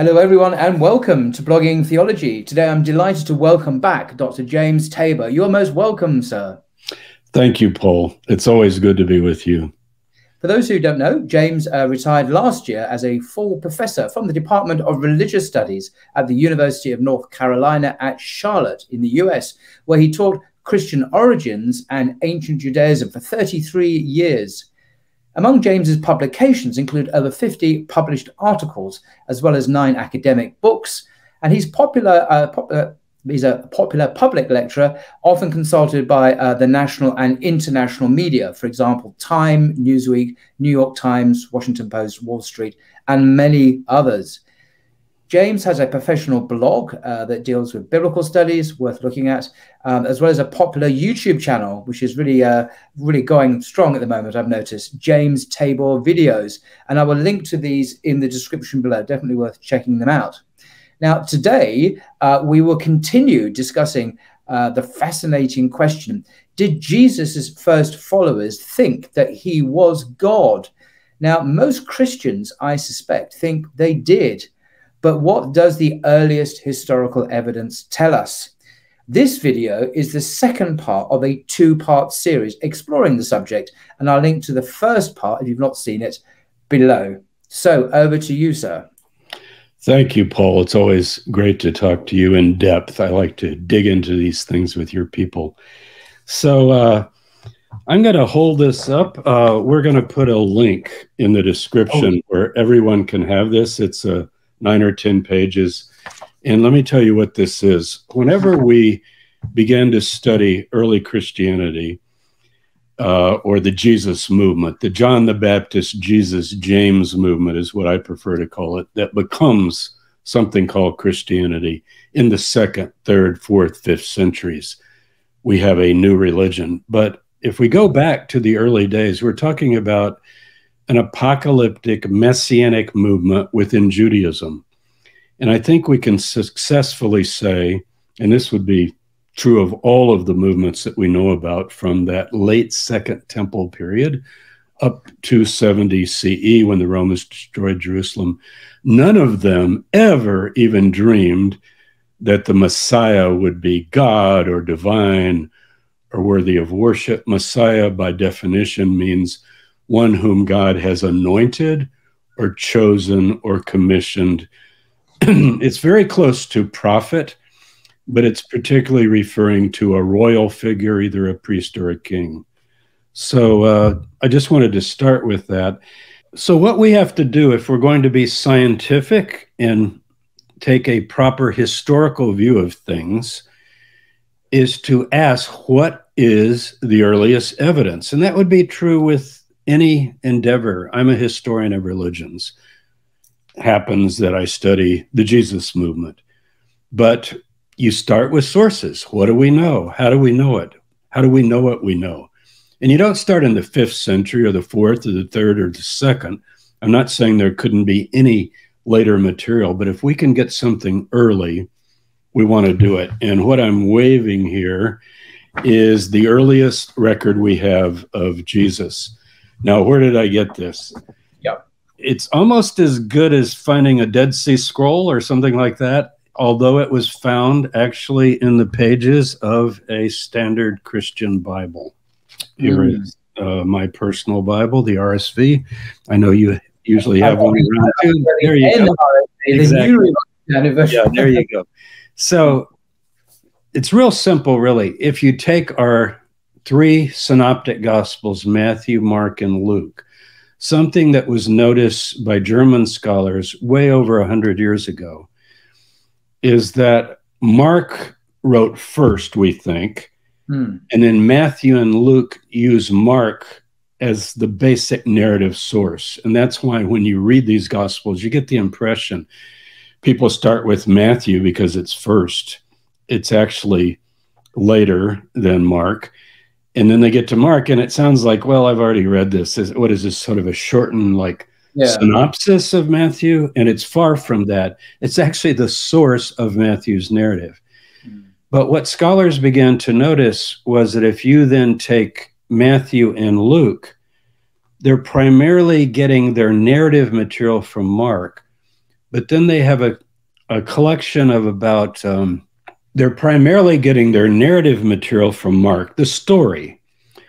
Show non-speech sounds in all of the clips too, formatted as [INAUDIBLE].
Hello, everyone, and welcome to Blogging Theology. Today, I'm delighted to welcome back Dr. James Tabor. You are most welcome, sir. Thank you, Paul. It's always good to be with you. For those who don't know, James uh, retired last year as a full professor from the Department of Religious Studies at the University of North Carolina at Charlotte in the US, where he taught Christian origins and ancient Judaism for 33 years. Among James's publications include over 50 published articles, as well as nine academic books, and he's popular. Uh, uh, he's a popular public lecturer, often consulted by uh, the national and international media, for example, Time, Newsweek, New York Times, Washington Post, Wall Street, and many others. James has a professional blog uh, that deals with biblical studies, worth looking at, um, as well as a popular YouTube channel, which is really, uh, really going strong at the moment. I've noticed James Tabor videos, and I will link to these in the description below. Definitely worth checking them out. Now, today uh, we will continue discussing uh, the fascinating question: Did Jesus' first followers think that he was God? Now, most Christians, I suspect, think they did. But what does the earliest historical evidence tell us? This video is the second part of a two part series exploring the subject, and I'll link to the first part if you've not seen it below. So over to you, sir. Thank you, Paul. It's always great to talk to you in depth. I like to dig into these things with your people. So, uh, I'm going to hold this up. Uh, we're going to put a link in the description oh. where everyone can have this. It's a nine or 10 pages. And let me tell you what this is. Whenever we began to study early Christianity uh, or the Jesus movement, the John the Baptist, Jesus, James movement is what I prefer to call it, that becomes something called Christianity in the second, third, fourth, fifth centuries. We have a new religion. But if we go back to the early days, we're talking about an apocalyptic messianic movement within Judaism. And I think we can successfully say, and this would be true of all of the movements that we know about from that late Second Temple period up to 70 CE when the Romans destroyed Jerusalem, none of them ever even dreamed that the Messiah would be God or divine or worthy of worship. Messiah, by definition, means one whom God has anointed or chosen or commissioned. [CLEARS THROAT] it's very close to prophet, but it's particularly referring to a royal figure, either a priest or a king. So uh, I just wanted to start with that. So, what we have to do if we're going to be scientific and take a proper historical view of things is to ask what is the earliest evidence? And that would be true with any endeavor, I'm a historian of religions, happens that I study the Jesus movement. But you start with sources. What do we know? How do we know it? How do we know what we know? And you don't start in the fifth century or the fourth or the third or the second. I'm not saying there couldn't be any later material, but if we can get something early, we want to do it. And what I'm waving here is the earliest record we have of Jesus. Now, where did I get this? Yep. It's almost as good as finding a Dead Sea Scroll or something like that, although it was found actually in the pages of a standard Christian Bible. Here mm. is uh, my personal Bible, the RSV. I know you usually have one around too. There you go. Exactly. Yeah, there you go. So it's real simple, really. If you take our three synoptic gospels Matthew, Mark, and Luke. Something that was noticed by German scholars way over 100 years ago is that Mark wrote first, we think, hmm. and then Matthew and Luke use Mark as the basic narrative source. And that's why when you read these gospels, you get the impression people start with Matthew because it's first. It's actually later than Mark and then they get to Mark, and it sounds like, well, I've already read this. What is this sort of a shortened like yeah. synopsis of Matthew? And it's far from that. It's actually the source of Matthew's narrative. Mm. But what scholars began to notice was that if you then take Matthew and Luke, they're primarily getting their narrative material from Mark, but then they have a, a collection of about, um, they're primarily getting their narrative material from Mark, the story.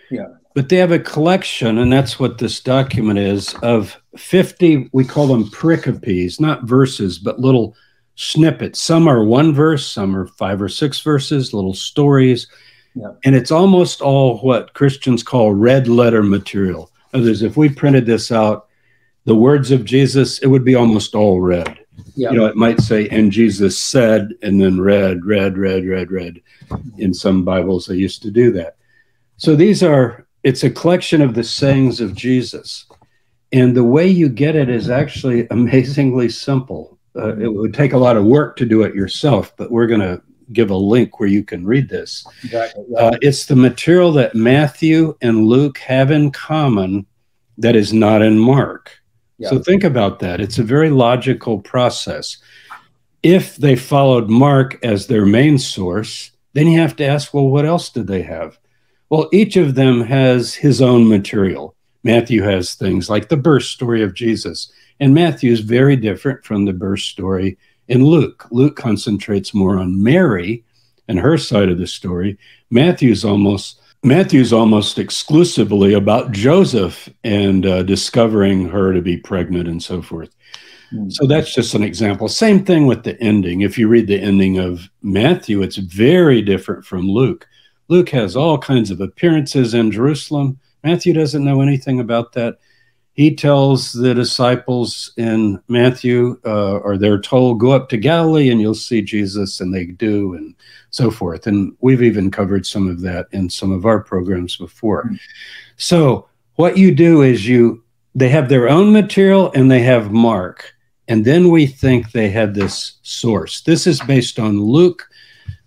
Yeah. But they have a collection, and that's what this document is, of 50, we call them pericopes, not verses, but little snippets. Some are one verse, some are five or six verses, little stories. Yeah. And it's almost all what Christians call red letter material. Others, if we printed this out, the words of Jesus, it would be almost all red. Yeah. You know, it might say, and Jesus said, and then red, red, red, red, red. In some Bibles, they used to do that. So these are, it's a collection of the sayings of Jesus. And the way you get it is actually [LAUGHS] amazingly simple. Uh, it would take a lot of work to do it yourself, but we're going to give a link where you can read this. Exactly. Uh, it's the material that Matthew and Luke have in common that is not in Mark. So think about that. It's a very logical process. If they followed Mark as their main source, then you have to ask, well, what else did they have? Well, each of them has his own material. Matthew has things like the birth story of Jesus. And Matthew is very different from the birth story in Luke. Luke concentrates more on Mary and her side of the story. Matthew's almost Matthew's almost exclusively about Joseph and uh, discovering her to be pregnant and so forth. Mm. So that's just an example. Same thing with the ending. If you read the ending of Matthew, it's very different from Luke. Luke has all kinds of appearances in Jerusalem. Matthew doesn't know anything about that. He tells the disciples in Matthew, uh, or they're told, go up to Galilee and you'll see Jesus, and they do, and so forth. And we've even covered some of that in some of our programs before. Mm-hmm. So, what you do is you, they have their own material and they have Mark. And then we think they had this source. This is based on Luke.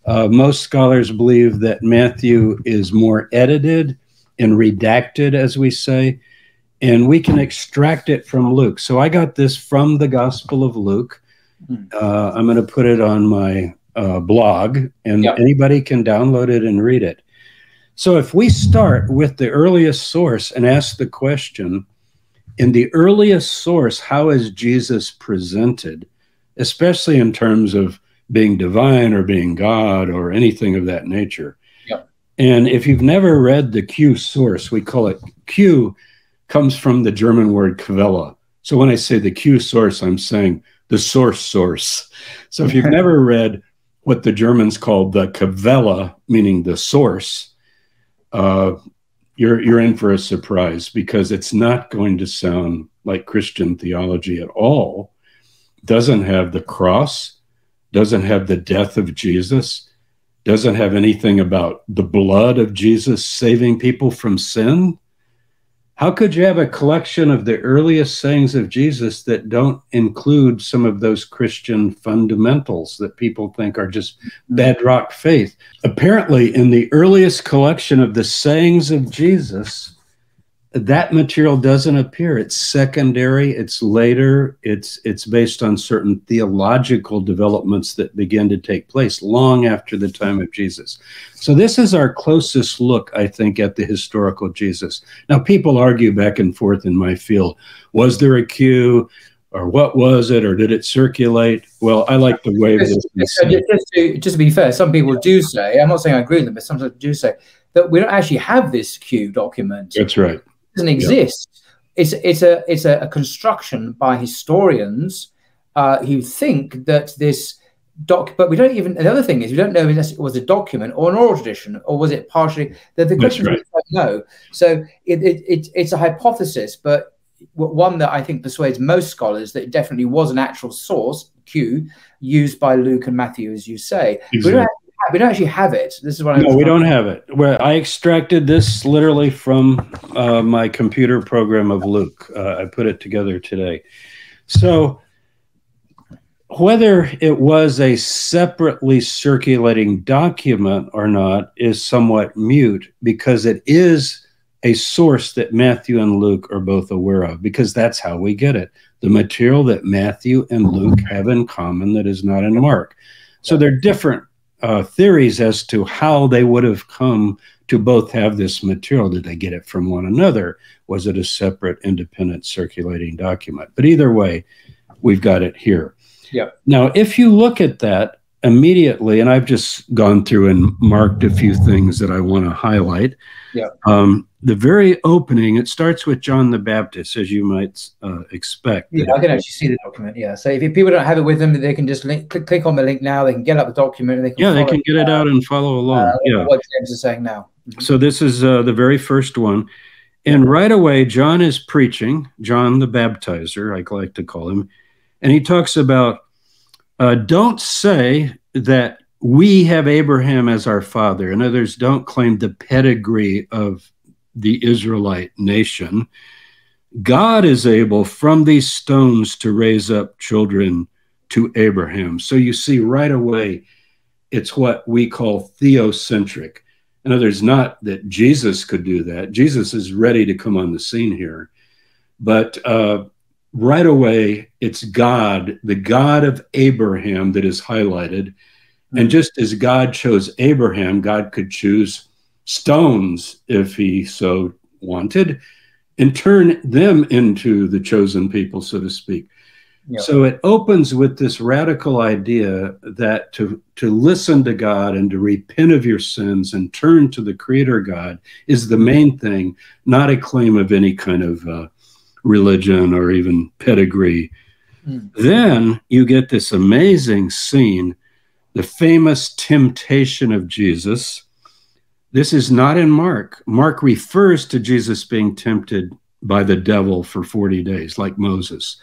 Uh, most scholars believe that Matthew is more edited and redacted, as we say, and we can extract it from Luke. So I got this from the Gospel of Luke. Hmm. Uh, I'm going to put it on my uh, blog, and yep. anybody can download it and read it. So if we start with the earliest source and ask the question, in the earliest source, how is Jesus presented, especially in terms of being divine or being God or anything of that nature? And if you've never read the Q source, we call it Q, comes from the German word Quelle. So when I say the Q source, I'm saying the source source. So if you've [LAUGHS] never read what the Germans called the Quelle, meaning the source, uh, you're you're in for a surprise because it's not going to sound like Christian theology at all. Doesn't have the cross, doesn't have the death of Jesus, doesn't have anything about the blood of Jesus saving people from sin. How could you have a collection of the earliest sayings of Jesus that don't include some of those Christian fundamentals that people think are just bedrock faith? Apparently, in the earliest collection of the sayings of Jesus, that material doesn't appear. It's secondary it's later it's it's based on certain theological developments that begin to take place long after the time of jesus. So this is our closest look i think at the historical jesus. Now people argue back and forth in my field. Was there a Q or what was it or did it circulate? Well i like the way just, just, to, just to be fair some people do say i'm not saying i agree with them but sometimes do say that we don't actually have this Q document. That's right doesn't exist. Yeah. It's it's a it's a, a construction by historians uh, who think that this doc. But we don't even. The other thing is we don't know if it was a document or an oral tradition or was it partially. The, the question right. don't know. So it, it, it it's a hypothesis, but one that I think persuades most scholars that it definitely was an actual source, Q, used by Luke and Matthew, as you say. Exactly. We don't we don't actually have it. This is what I'm. No, we don't have it. Where I extracted this literally from uh, my computer program of Luke. Uh, I put it together today. So, whether it was a separately circulating document or not is somewhat mute because it is a source that Matthew and Luke are both aware of because that's how we get it. The material that Matthew and Luke have in common that is not in Mark. So they're different uh, theories as to how they would have come to both have this material. Did they get it from one another? Was it a separate, independent circulating document? But either way, we've got it here. Yeah. Now, if you look at that immediately, and I've just gone through and marked a few things that I want to highlight. Yeah. Um, the very opening, it starts with John the Baptist, as you might uh, expect. Yeah, I can actually see the document. Yeah. So if people don't have it with them, they can just link, click, click on the link now. They can get up the document and they can. Yeah, they can get it out and follow along. Uh, yeah. What James is saying now. Mm-hmm. So this is uh, the very first one. And right away, John is preaching, John the Baptizer, I like to call him. And he talks about uh, don't say that we have Abraham as our father. In others, don't claim the pedigree of the Israelite nation. God is able from these stones to raise up children to Abraham. So you see right away, it's what we call theocentric. In other words, not that Jesus could do that. Jesus is ready to come on the scene here. But uh, right away, it's God, the God of Abraham, that is highlighted. Mm-hmm. And just as God chose Abraham, God could choose stones if he so wanted and turn them into the chosen people, so to speak. So it opens with this radical idea that to, to listen to God and to repent of your sins and turn to the Creator God is the main thing, not a claim of any kind of uh, religion or even pedigree. Mm. Then you get this amazing scene, the famous temptation of Jesus. This is not in Mark. Mark refers to Jesus being tempted by the devil for 40 days, like Moses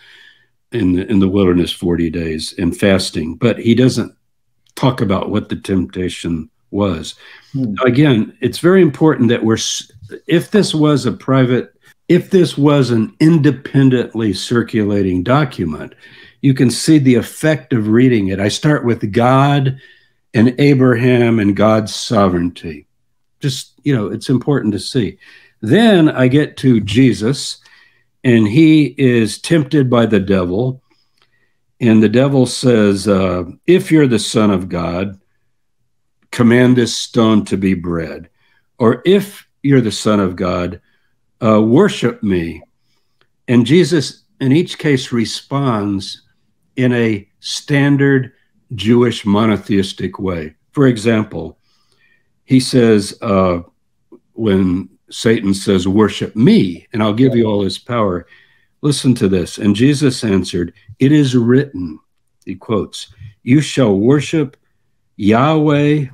in the, in the wilderness 40 days in fasting, but he doesn't talk about what the temptation was. Hmm. Again, it's very important that we're, if this was a private, if this was an independently circulating document, you can see the effect of reading it. I start with God and Abraham and God's sovereignty. Just, you know, it's important to see. Then I get to Jesus and he is tempted by the devil. And the devil says, uh, If you're the Son of God, command this stone to be bread. Or if you're the Son of God, uh, worship me. And Jesus, in each case, responds in a standard Jewish monotheistic way. For example, he says, uh, when Satan says, Worship me, and I'll give you all his power. Listen to this. And Jesus answered, It is written, he quotes, You shall worship Yahweh.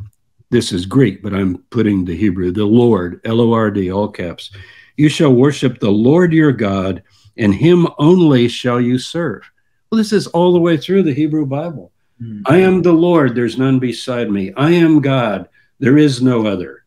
This is Greek, but I'm putting the Hebrew, the Lord, L O R D, all caps. You shall worship the Lord your God, and him only shall you serve. Well, this is all the way through the Hebrew Bible. Mm-hmm. I am the Lord, there's none beside me. I am God, there is no other.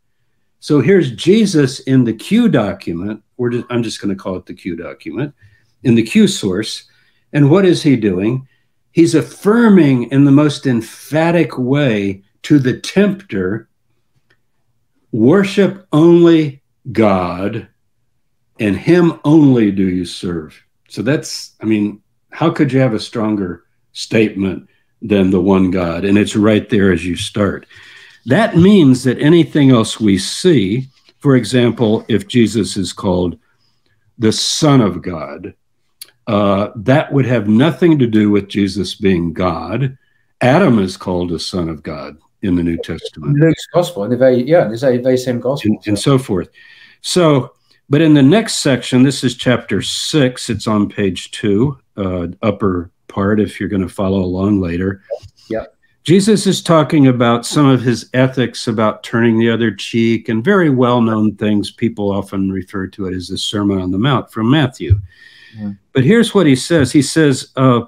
So here's Jesus in the Q document. We're just, I'm just going to call it the Q document in the Q source. And what is he doing? He's affirming in the most emphatic way to the tempter worship only God and him only do you serve. So that's, I mean, how could you have a stronger statement than the one God? And it's right there as you start. That means that anything else we see, for example, if Jesus is called the Son of God, uh, that would have nothing to do with Jesus being God. Adam is called a Son of God in the New Testament. Luke's gospel, the very yeah, the very, very same gospel, and, and so forth. So, but in the next section, this is chapter six. It's on page two, uh, upper part. If you're going to follow along later. Yeah. Jesus is talking about some of his ethics about turning the other cheek and very well known things. People often refer to it as the Sermon on the Mount from Matthew. Yeah. But here's what he says He says, uh,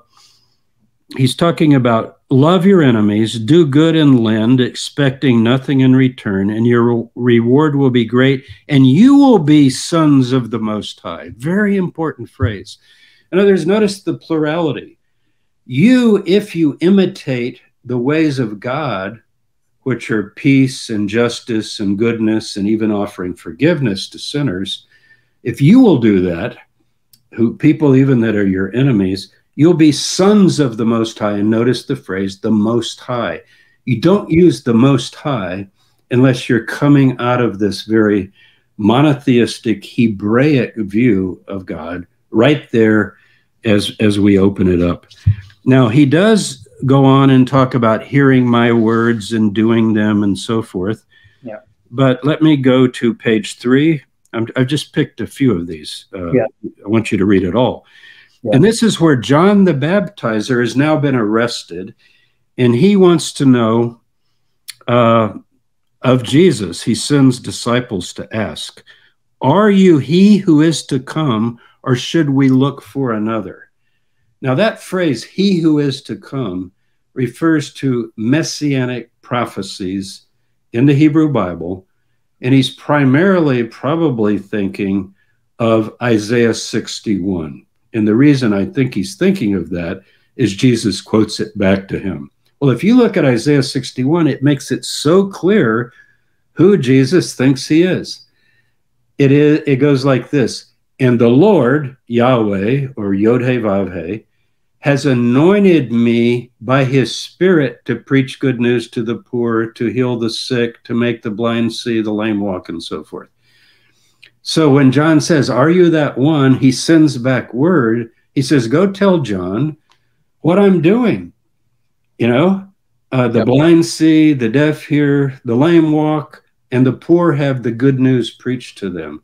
he's talking about love your enemies, do good and lend, expecting nothing in return, and your reward will be great, and you will be sons of the Most High. Very important phrase. In other words, notice the plurality. You, if you imitate the ways of God, which are peace and justice and goodness and even offering forgiveness to sinners, if you will do that, who people even that are your enemies, you'll be sons of the Most High. And notice the phrase, the Most High. You don't use the Most High unless you're coming out of this very monotheistic Hebraic view of God right there as, as we open it up. Now, he does go on and talk about hearing my words and doing them and so forth. Yeah. But let me go to page three. i have just picked a few of these. Uh, yeah. I want you to read it all. Yeah. And this is where John the Baptizer has now been arrested, and he wants to know uh, of Jesus. He sends disciples to ask, Are you he who is to come, or should we look for another? Now, that phrase, he who is to come, refers to messianic prophecies in the Hebrew Bible, and he's primarily probably thinking of Isaiah 61. And the reason I think he's thinking of that is Jesus quotes it back to him. Well, if you look at Isaiah 61, it makes it so clear who Jesus thinks he is. It is it goes like this. And the Lord, Yahweh, or Yod He Vav has anointed me by his spirit to preach good news to the poor, to heal the sick, to make the blind see, the lame walk, and so forth. So when John says, Are you that one? He sends back word. He says, Go tell John what I'm doing. You know, uh, the yep. blind see, the deaf hear, the lame walk, and the poor have the good news preached to them.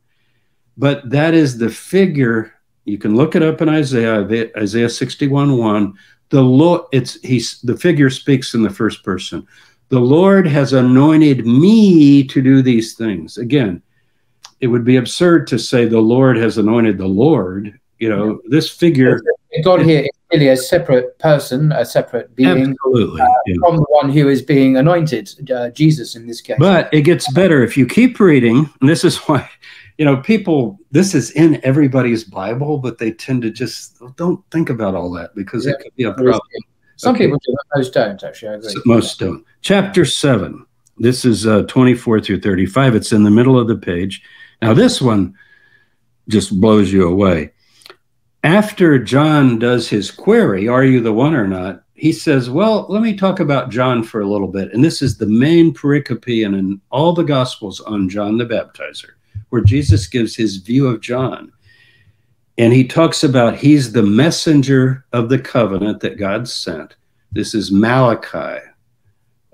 But that is the figure. You can look it up in Isaiah, Isaiah 61 1. The Lord, it's he's the figure speaks in the first person. The Lord has anointed me to do these things. Again, it would be absurd to say the Lord has anointed the Lord. You know, yeah. this figure. God here is really a separate person, a separate being absolutely, uh, yeah. from the one who is being anointed, uh, Jesus in this case. But it gets better if you keep reading, and this is why, you know, people, this is in everybody's Bible, but they tend to just don't think about all that because yeah. it could be a problem. Some okay. people do, most don't, actually. I agree. Most don't. Chapter 7. This is uh, 24 through 35. It's in the middle of the page. Now, this one just blows you away. After John does his query, Are you the one or not? He says, Well, let me talk about John for a little bit. And this is the main pericope in all the Gospels on John the Baptizer, where Jesus gives his view of John. And he talks about he's the messenger of the covenant that God sent. This is Malachi.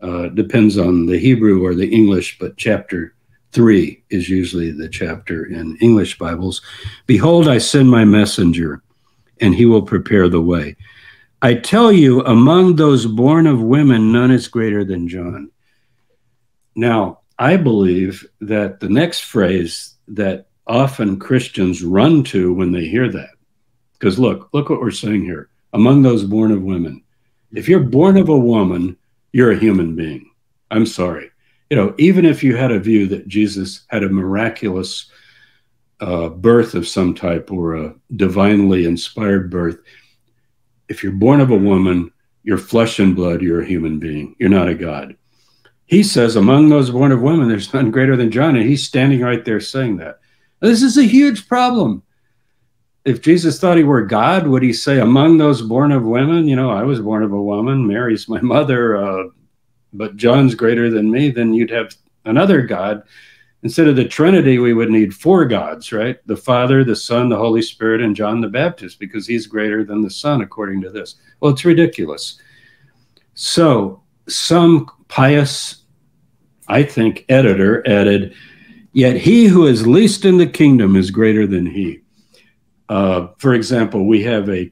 Uh, depends on the Hebrew or the English, but chapter 3 is usually the chapter in English Bibles. Behold, I send my messenger, and he will prepare the way. I tell you, among those born of women, none is greater than John. Now, I believe that the next phrase that often Christians run to when they hear that, because look, look what we're saying here among those born of women. If you're born of a woman, you're a human being. I'm sorry you know, even if you had a view that Jesus had a miraculous uh, birth of some type or a divinely inspired birth, if you're born of a woman, you're flesh and blood, you're a human being. You're not a God. He says, among those born of women, there's none greater than John. And he's standing right there saying that. This is a huge problem. If Jesus thought he were God, would he say, among those born of women, you know, I was born of a woman, Mary's my mother, uh, but John's greater than me, then you'd have another God. Instead of the Trinity, we would need four gods, right? The Father, the Son, the Holy Spirit, and John the Baptist, because he's greater than the Son, according to this. Well, it's ridiculous. So, some pious, I think, editor added, Yet he who is least in the kingdom is greater than he. Uh, for example, we have a,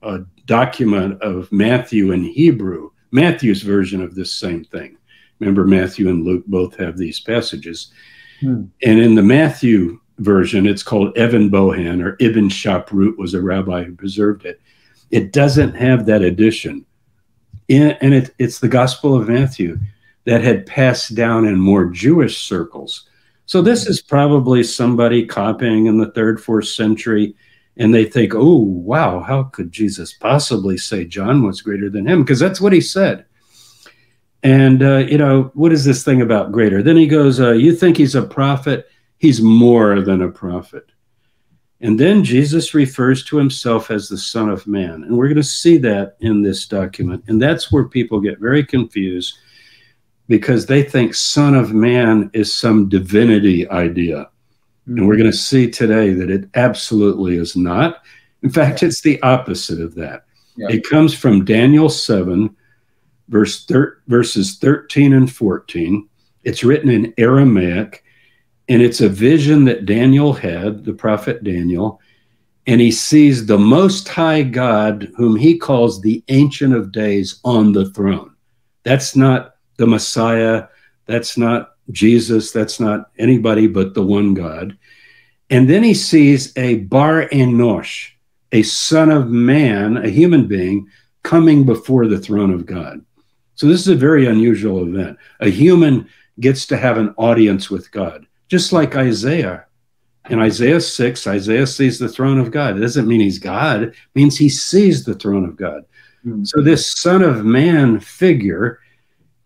a document of Matthew in Hebrew Matthew's version of this same thing. Remember, Matthew and Luke both have these passages. Hmm. And in the Matthew version, it's called Even Bohan or Ibn Shaprut was a rabbi who preserved it. It doesn't have that addition. In, and it, it's the Gospel of Matthew that had passed down in more Jewish circles. So this is probably somebody copying in the third, fourth century and they think, oh, wow, how could Jesus possibly say John was greater than him? Because that's what he said. And, uh, you know, what is this thing about greater? Then he goes, uh, you think he's a prophet? He's more than a prophet. And then Jesus refers to himself as the Son of Man. And we're going to see that in this document. And that's where people get very confused because they think Son of Man is some divinity idea. And we're mm-hmm. going to see today that it absolutely is not. In fact, it's the opposite of that. Yeah. It comes from Daniel 7, verse thir- verses 13 and 14. It's written in Aramaic, and it's a vision that Daniel had, the prophet Daniel, and he sees the Most High God, whom he calls the Ancient of Days, on the throne. That's not the Messiah. That's not Jesus. That's not anybody but the one God. And then he sees a Bar Enosh, a son of man, a human being, coming before the throne of God. So this is a very unusual event. A human gets to have an audience with God, just like Isaiah. In Isaiah 6, Isaiah sees the throne of God. It doesn't mean he's God, it means he sees the throne of God. Mm-hmm. So this son of man figure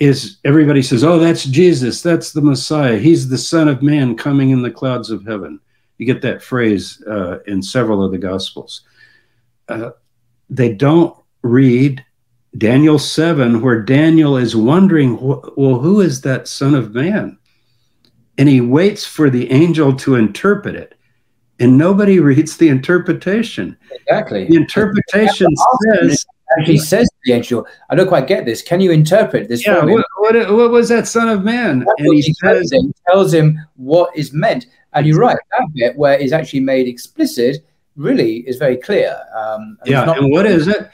is everybody says, "Oh, that's Jesus, that's the Messiah. He's the son of man coming in the clouds of heaven." You get that phrase uh, in several of the gospels. Uh, they don't read Daniel 7, where Daniel is wondering, well, who is that Son of Man? And he waits for the angel to interpret it. And nobody reads the interpretation. Exactly. The interpretation says. He says to the angel, I don't quite get this. Can you interpret this yeah, what, what, what, was that Son of Man? That's and he, he says, him, tells him what is meant. And you're right, that bit where it's actually made explicit really is very clear. Um, and yeah, and what is it?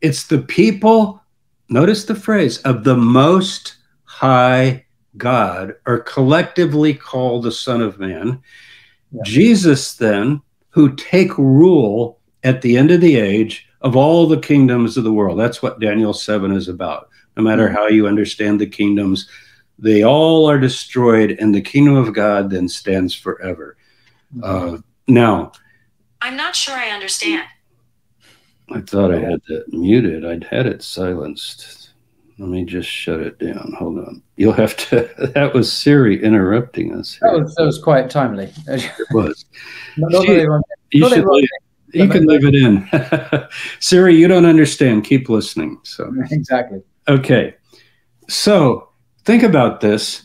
It's the people, notice the phrase, of the most high God are collectively called the Son of Man. Yeah. Jesus, then, who take rule at the end of the age of all the kingdoms of the world. That's what Daniel 7 is about. No matter how you understand the kingdoms, they all are destroyed, and the kingdom of God then stands forever. Mm-hmm. Uh, now, I'm not sure I understand. I thought I had that muted. I'd had it silenced. Let me just shut it down. Hold on. You'll have to. [LAUGHS] That was Siri interrupting us. That was, that was quite timely. it was. [LAUGHS] not, she, not you, should leave, you can leave it in. [LAUGHS] Siri, you don't understand. Keep listening. So exactly. Okay. So think about this.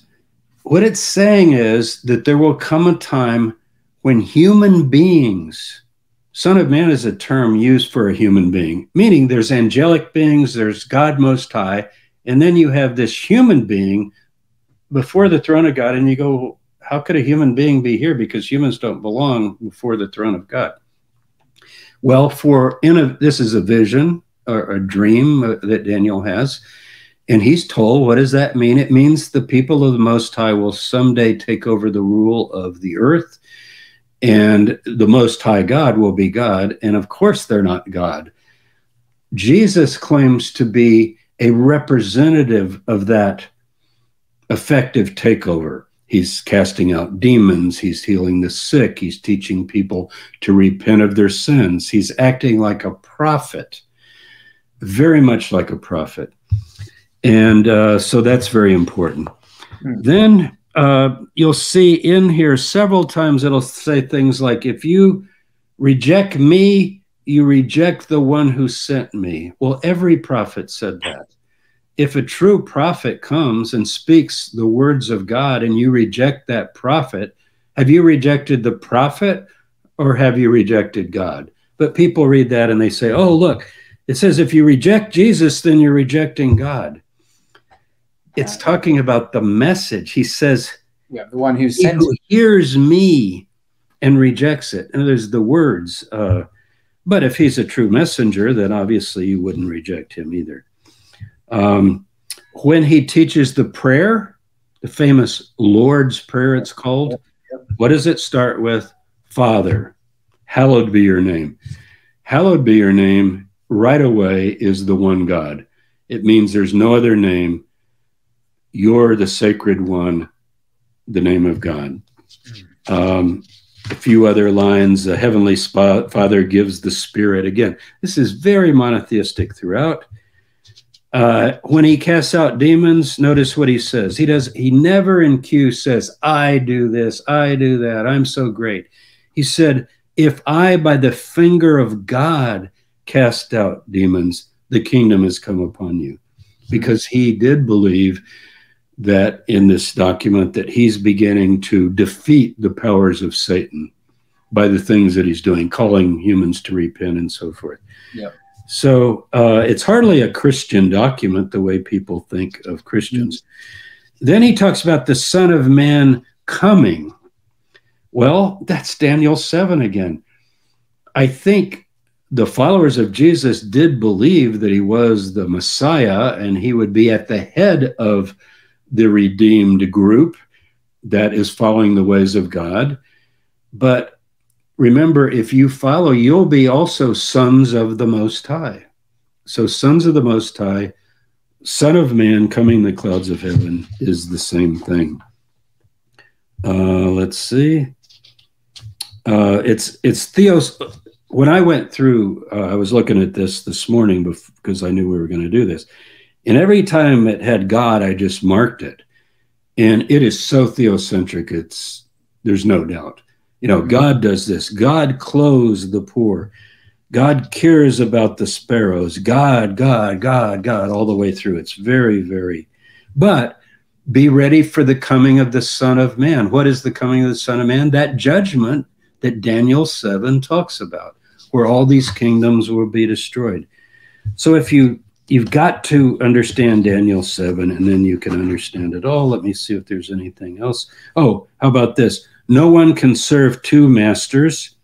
What it's saying is that there will come a time when human beings Son of Man is a term used for a human being, meaning there's angelic beings, there's God Most High, and then you have this human being before the throne of God, and you go, how could a human being be here? Because humans don't belong before the throne of God. Well, for in a this is a vision or a dream uh, that Daniel has, and he's told, what does that mean? It means the people of the Most High will someday take over the rule of the earth and the Most High God will be God. And of course, they're not God. Jesus claims to be a representative of that effective takeover. He's casting out demons, he's healing the sick, he's teaching people to repent of their sins. He's acting like a prophet, very much like a prophet. And uh, so that's very important. Mm-hmm. Then uh, you'll see in here several times it'll say things like, if you reject me, you reject the one who sent me. Well, every prophet said that. If a true prophet comes and speaks the words of God and you reject that prophet, have you rejected the prophet or have you rejected God? But people read that and they say, oh, look, it says if you reject Jesus, then you're rejecting God it's talking about the message. He says, yeah, the one who sends who hears me and rejects it. And there's the words. Uh, but if he's a true messenger, then obviously you wouldn't reject him either. Um, when he teaches the prayer, the famous Lord's Prayer, it's called, what does it start with? Father, hallowed be your name. Hallowed be your name right away is the one God. It means there's no other name you're the sacred one, the name of God. Um, a few other lines the heavenly father gives the spirit. Again this is very monotheistic throughout. Uh, when he casts out demons notice what he says. He does he never in q says i do this i do that i'm so great. He said if i by the finger of god cast out demons the kingdom has come upon you. Because he did believe that in this document that he's beginning to defeat the powers of Satan by the things that he's doing, calling humans to repent and so forth. Yeah. So uh, it's hardly a Christian document the way people think of Christians. Mm-hmm. Then he talks about the Son of Man coming. Well, that's Daniel 7 again. I think the followers of Jesus did believe that he was the Messiah and he would be at the head of the redeemed group that is following the ways of God. But remember, if you follow, you'll be also sons of the Most High. So, sons of the Most High, Son of Man coming in the clouds of heaven is the same thing. Uh, let's see. Uh, it's it's Theos. When I went through, uh, I was looking at this this morning because I knew we were going to do this, and every time it had God, I just marked it, and it is so theocentric. It's there's no doubt. You know, mm-hmm. God does this. God clothes the poor. God cares about the sparrows. God, God, God, God, all the way through. It's very, very. But be ready for the coming of the Son of Man. What is the coming of the Son of Man? That judgment that Daniel 7 talks about, where all these kingdoms will be destroyed. So if you you've got to understand Daniel 7 and then you can understand it all. Let me see if there's anything else. Oh, how about this? No one can serve two masters.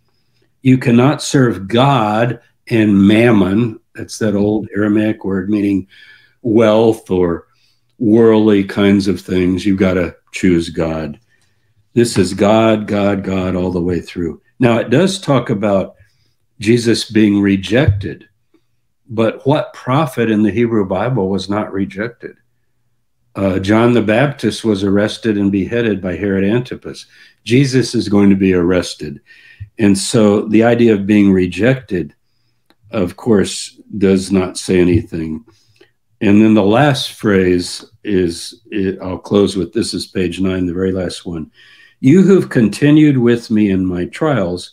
You cannot serve God and mammon. That's that old Aramaic word meaning wealth or worldly kinds of things. You've got to choose God. This is God, God, God all the way through. Now, it does talk about Jesus being rejected, but what prophet in the Hebrew Bible was not rejected? Uh, John the Baptist was arrested and beheaded by Herod Antipas. Jesus is going to be arrested. And so the idea of being rejected, of course, does not say anything. And then the last phrase is it, I'll close with this is page nine, the very last one. You who've continued with me in my trials,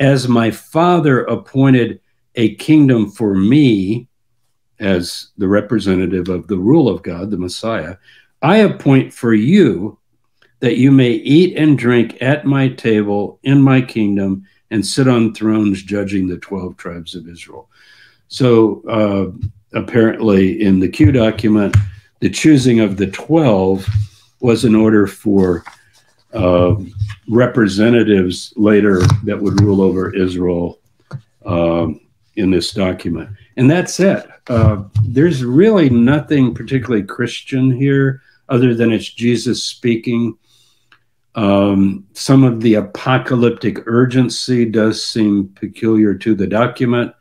as my Father appointed a kingdom for me as the representative of the rule of God, the Messiah, I appoint for you that you may eat and drink at my table in my kingdom and sit on thrones judging the 12 tribes of Israel. So uh, apparently, in the Q document, the choosing of the 12 was in order for uh, representatives later that would rule over Israel um, in this document. And that's it. Uh, there's really nothing particularly Christian here other than it's Jesus speaking. Um, some of the apocalyptic urgency does seem peculiar to the document.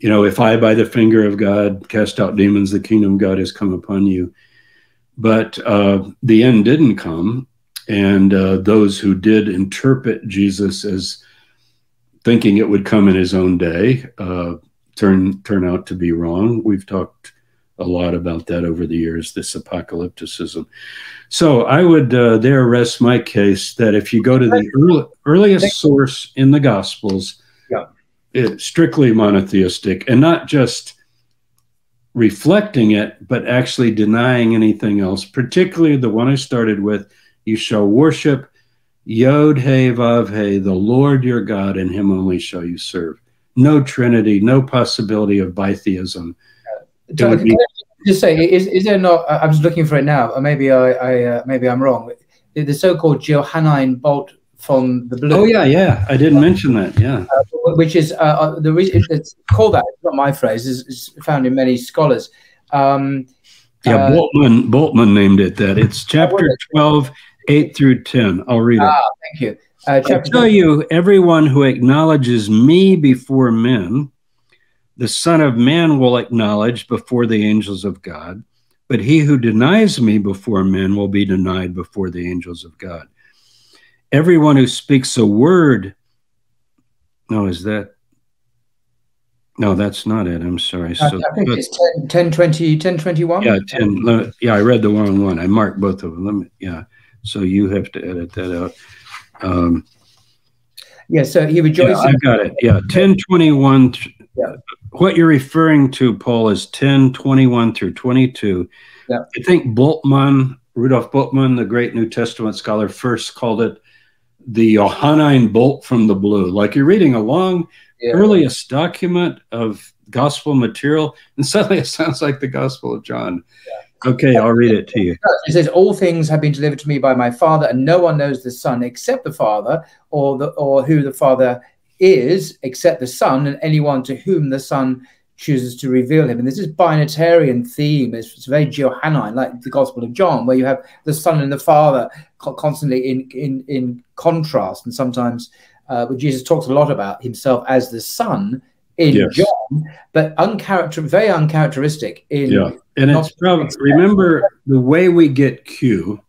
You know, if I, by the finger of God, cast out demons, the kingdom of God has come upon you. But uh, the end didn't come. And uh, those who did interpret Jesus as thinking it would come in his own day uh, turn turn out to be wrong. We've talked a lot about that over the years, this apocalypticism. So I would uh, there rest my case that if you go to the early, earliest source in the Gospels, yeah. it's strictly monotheistic and not just reflecting it, but actually denying anything else, particularly the one I started with you shall worship Yod He Vav He, the Lord your God, and him only shall you serve. No Trinity, no possibility of bitheism. Uh, be- just say, is, is there not? I'm just looking for it now. Or Maybe I, I uh, maybe I'm wrong. The, the so-called Johannine Bolt from the blue. Oh yeah, yeah. I didn't mention that. Yeah, uh, which is uh, uh the reason it's called that. It's not my phrase. Is, is found in many scholars. Um, yeah, uh, Bultmann Bultmann named it that. It's chapter twelve 8 through 10. I'll read it. Ah, thank you. Uh, I tell you, everyone who acknowledges me before men, the Son of Man will acknowledge before the angels of God. But he who denies me before men will be denied before the angels of God. Everyone who speaks a word, no, is that? No, that's not it. I'm sorry. So, I think but, it's 10, 10, 20, 10, 21. Yeah, 10. Yeah, I read the wrong one. I marked both of them. Let me, yeah. So you have to edit that out. Um, yeah, so he rejoices. Yeah, I got it. Yeah, 1021. Yeah. What you're referring to, Paul, is 1021 through 22. Yeah. I think Bultmann, Rudolf Bultmann, the great New Testament scholar, first called it the Johannine bolt from the blue. Like you're reading a long, yeah. earliest document of gospel material, and [LAUGHS] suddenly it sounds like the Gospel of John. Yeah. Okay, I'll read it to you. It says, "All things have been delivered to me by my Father, and no one knows the Son except the Father, or the or who the Father is, except the Son, and anyone to whom the Son chooses to reveal him. And this binitarian theme. It's, it's, very Johannine, like the Gospel of John, where you have the Son and the Father constantly in in in contrast. And sometimes, uh, Jesus talks a lot about himself as the Son in yes. John, but uncharacter very uncharacteristic in. Yeah, and it's probably remember the way we get Q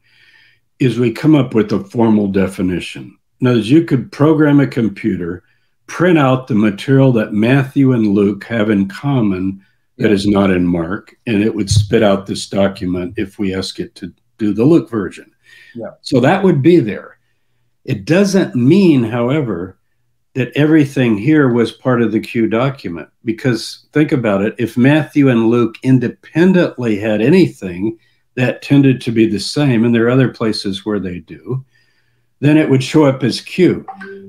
is we come up with a formal definition. Now, as you could program a computer print out the material that Matthew and Luke have in common that is not in Mark, and it would spit out this document if we ask it to do the Luke version. Yeah. So that would be there. It doesn't mean, however, that everything here was part of the Q document, because think about it if Matthew and Luke independently had anything that tended to be the same, and there are other places where they do, then it would show up as Q.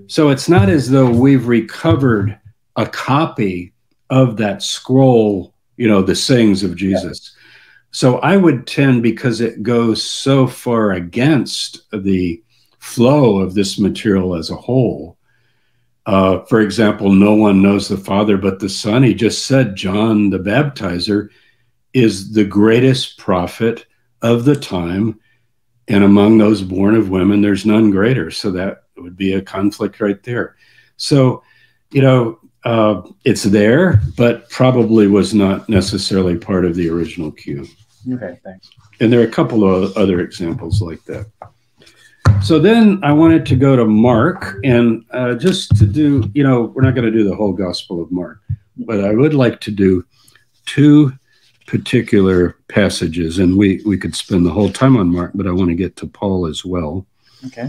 So it's not as though we've recovered a copy of that scroll, you know, the sayings of Jesus. Yeah. So I would tend, because it goes so far against the flow of this material as a whole. Uh, for example, no one knows the Father but the Son. He just said John the Baptizer is the greatest prophet of the time. And among those born of women, there's none greater. So that would be a conflict right there. So, you know, uh, it's there, but probably was not necessarily part of the original Q. Okay, thanks. And there are a couple of other examples like that. So then I wanted to go to Mark and uh, just to do, you know, we're not going to do the whole Gospel of Mark, but I would like to do two particular passages, and we we could spend the whole time on Mark, but I want to get to Paul as well. Okay.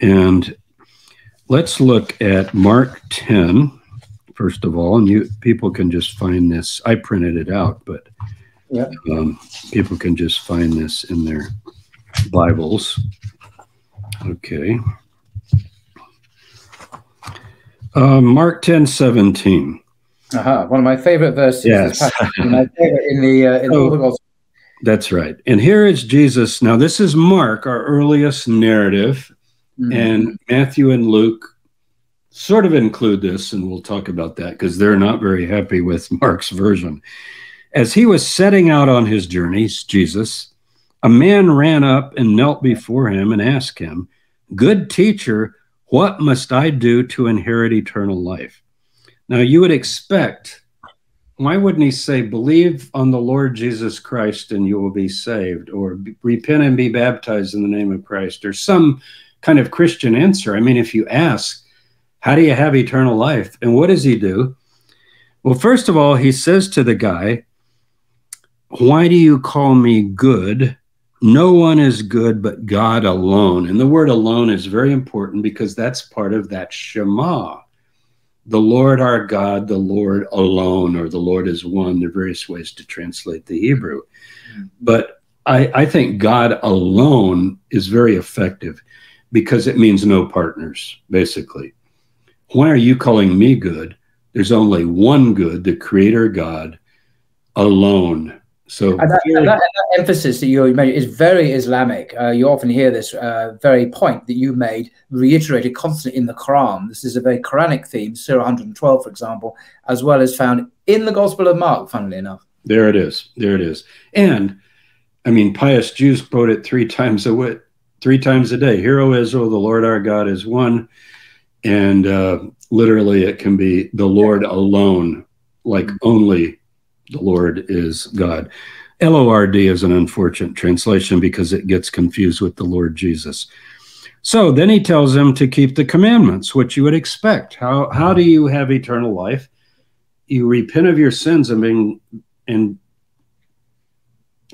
And let's look at Mark 10, first of all, and you people can just find this. I printed it out, but yeah. um, people can just find this in their Bibles. Okay. Uh, Mark 10, 17. Uh-huh. One of my favorite verses. Yes. my favorite in the, uh, in oh, the That's right. And here is Jesus. Now, this is Mark, our earliest narrative Mm-hmm. And Matthew and Luke sort of include this, and we'll talk about that because they're not very happy with [LAUGHS] Mark's version. As he was setting out on his journeys, Jesus, a man ran up and knelt before him and asked him, Good teacher, what must I do to inherit eternal life? Now, you would expect, why wouldn't he say, Believe on the Lord Jesus Christ and you will be saved, or repent and be baptized in the name of Christ, or some kind of Christian answer. I mean, if you ask, how do you have eternal life? And what does he do? Well, first of all, he says to the guy, Why do you call me good? No one is good but God alone. And the word alone is very important because that's part of that Shema. The Lord our God, the Lord alone, or the Lord is one. There are various ways to translate the Hebrew. But I, I think God alone is very effective because it means no partners, basically. Why are you calling me good? There's only one good, the creator God alone. So and that, and that, that, emphasis that you made is very Islamic. Uh, you often hear this uh, very point that you made reiterated constantly in the Quran. This is a very Quranic theme, Surah 112, for example, as well as found in the Gospel of Mark, funnily enough. There it is. There it is. And I mean, pious Jews quote it three times a wit, three times a day. Hear, O Israel, the Lord our God is one. And uh, literally, it can be the Lord alone, like only the Lord is God. L O R D is an unfortunate translation because it gets confused with the Lord Jesus. So then he tells him to keep the commandments, which you would expect. How, how do you have eternal life? You repent of your sins and being, and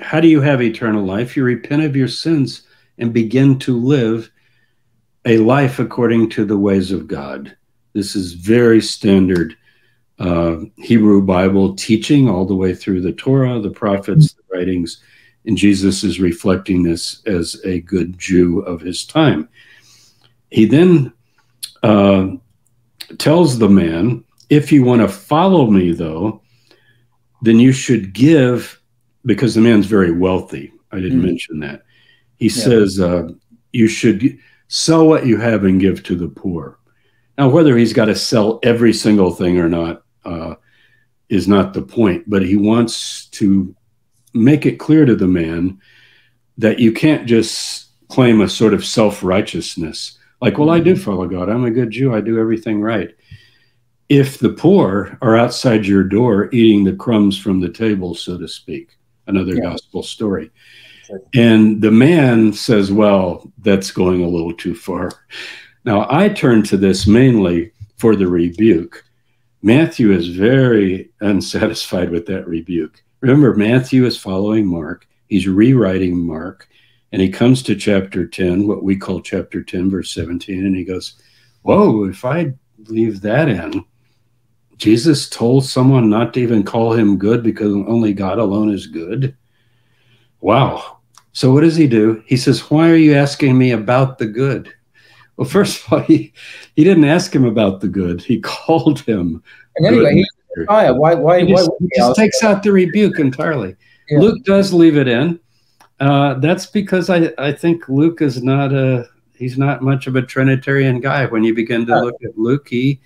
how do you have eternal life? You repent of your sins and begin to live a life according to the ways of God. This is very standard uh, Hebrew Bible teaching all the way through the Torah, the prophets, the writings, and Jesus is reflecting this as a good Jew of his time. he then uh, tells the man, if you want to follow me, though, then you should give, because the man's very wealthy. I didn't mm. mention that. He yeah. says, uh, you should sell what you have and give to the poor. Now, whether he's got to sell every single thing or not uh, is not the point, but he wants to make it clear to the man that you can't just claim a sort of self righteousness like, well, I do follow God. I'm a good Jew. I do everything right. If the poor are outside your door eating the crumbs from the table, so to speak, another yeah. gospel story. And the man says, well, that's going a little too far. Now, I turn to this mainly for the rebuke. Matthew is very [LAUGHS] unsatisfied with that rebuke. Remember, Matthew is following Mark, he's rewriting Mark, and he comes to chapter 10, what we call chapter 10, verse 17, and he goes, Whoa, if I leave that in, Jesus told someone not to even call him good because only God alone is good. Wow. So what does he do? He says, Why are you asking me about the good? Well, first of all, [LAUGHS] he, he didn't ask him about the good. He [LAUGHS] called him. And anyway, he's Why? Why? He just, why he just takes out the rebuke entirely. Yeah. Luke does leave it in, uh, that's because I, I think Luke is not a he's not much of a Trinitarian guy. When you begin to look at Luke, he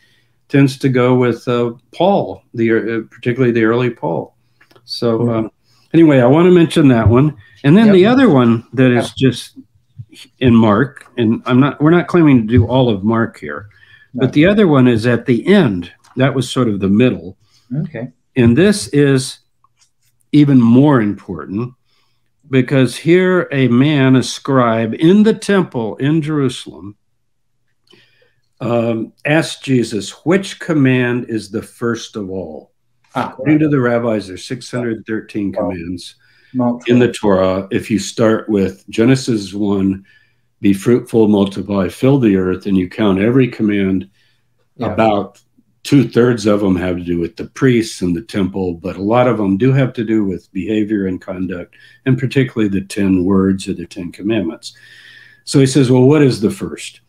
tends to go with uh, Paul, the uh, particularly the early Paul. So mm-hmm. um, anyway, I want to mention that one, and then yep. the other one that is just in Mark, and I'm not we're not claiming to do all of Mark here, no. but the other one is at the end. That was sort of the middle. Okay. And this is even more important because here a man, a scribe in the temple in Jerusalem, um, asked Jesus, which command is the first of all? Ah, According to the rabbis, there's 613 commands in the Torah. If you start with Genesis 1, be fruitful, multiply, fill the earth, and you count every command yeah. about two thirds of them have to do with the priests and the temple, but a lot of them do have to do with behavior and conduct, and particularly the 10 words or the 10 commandments. So he says, Well, what is the first?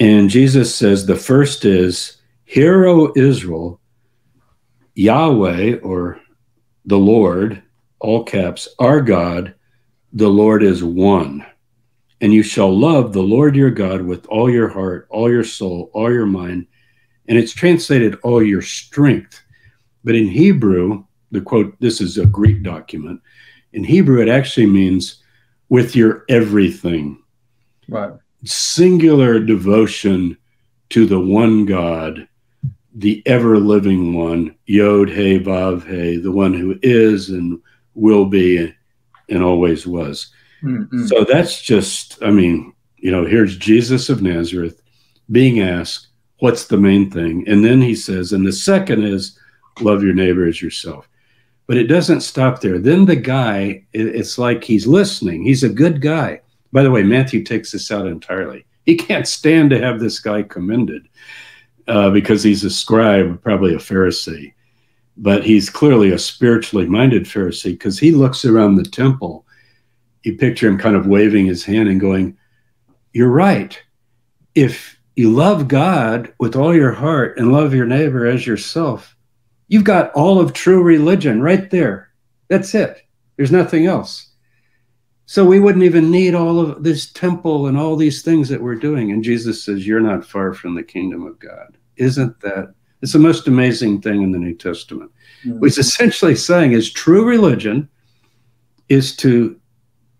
And Jesus says, The first is, Hear, O Israel, Yahweh, or the Lord, all caps, our God, the Lord is one. And you shall love the Lord your God with all your heart, all your soul, all your mind, and it's translated all your strength. But in Hebrew, the quote, this is a Greek document. In Hebrew, it actually means with your everything. Right. Singular devotion to the one God, the ever living one, Yod He Vav He, the one who is and will be and always was. Mm-hmm. So that's just, I mean, you know, here's Jesus of Nazareth being asked, what's the main thing? And then he says, and the second is love your neighbor as yourself. But it doesn't stop there. Then the guy, it's like he's listening. He's a good guy. By the way, Matthew takes this out entirely. He can't stand to have this guy commended uh, because he's a scribe, probably a Pharisee. But he's clearly a spiritually minded Pharisee because he looks around the temple. You picture him kind of waving his hand and going, You're right. If you love God with all your heart and love your neighbor as yourself, you've got all of true religion right there. That's it. There's nothing else. So we wouldn't even need all of this temple and all these things that we're doing. And Jesus says, You're not far from the kingdom of God. Isn't that? It's the most amazing thing in the New Testament. Mm-hmm. What he's essentially saying is true religion is to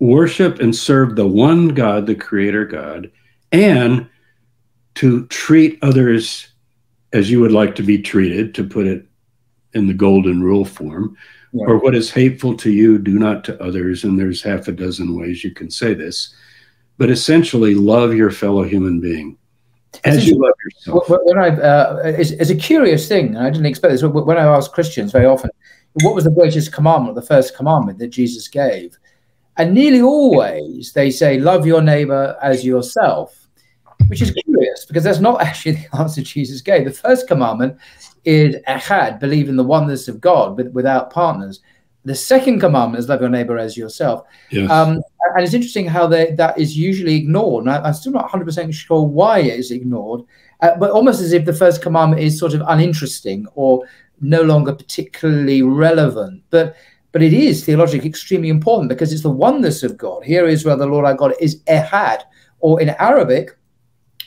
worship and serve the one God, the creator God, and to treat others as you would like to be treated, to put it in the golden rule form, yeah. or what is hateful to you, do not to others. And there's half a dozen ways you can say this, but essentially, love your fellow human being as you love yourself. When I, uh, it's, it's, a curious thing, and I didn't expect this. When I ask Christians very often, what was the greatest commandment, the first commandment that Jesus gave? And nearly always they say, love your neighbor as yourself which is curious because that's not [LAUGHS] actually the answer Jesus gave. The first commandment is echad, believe in the oneness of God with, without partners. The second commandment is love your neighbor as yourself. Yes. Um, and it's interesting how they, that is usually ignored. And I, am still not 100% sure why it is ignored, uh, but almost as if the first commandment is sort of uninteresting or no longer particularly relevant. But but it is theologically extremely important because it's the oneness of God. Here is where the Lord our God is ehad, or in Arabic,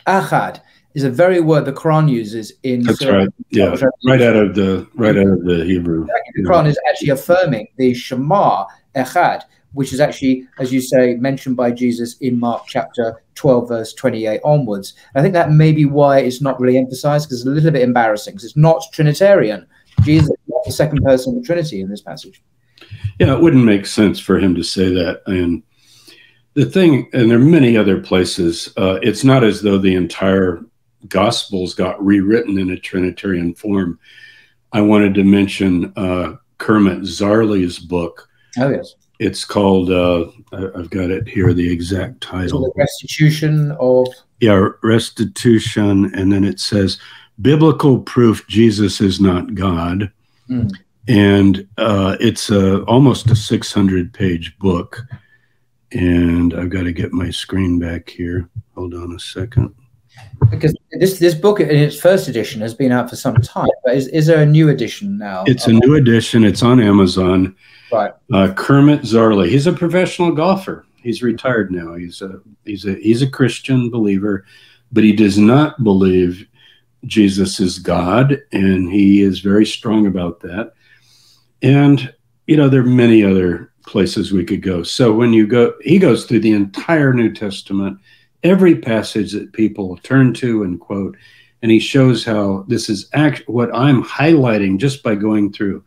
ahad is a very word the Quran uses in. That's right. Yeah, right out of the right out of the Hebrew. The Quran is actually affirming the Shema Echad, which is actually, as you say, mentioned by Jesus in Mark chapter 12, verse 28 onwards. I think that may be why it's not really emphasized because it's a little bit embarrassing because it's not Trinitarian. Jesus is not the second person of the Trinity in this passage. Yeah, it wouldn't make sense for him to say that. And the thing, and there are many other places, uh, it's not as though the entire Gospels got rewritten in a Trinitarian form. I wanted to mention uh, Kermit Zarley's book. Oh, yes. It's called, uh, I've got it here, the exact title. The restitution of. Yeah, restitution. And then it says, Biblical Proof Jesus is Not God. Mm and uh, it's a, almost a 600 page book and i've got to get my screen back here hold on a second because this this book in its first edition has been out for some time but is, is there a new edition now? It's a new edition. It's on amazon. Right. Uh, kermit zarley he's a professional golfer. He's retired now. He's a he's a he's a christian believer but he does not believe jesus is god and he is very strong about that. And, you know, there are many other places we could go. So when you go, he goes through the entire New Testament, every passage that people turn to and quote, and he shows how this is act what I'm highlighting just by going through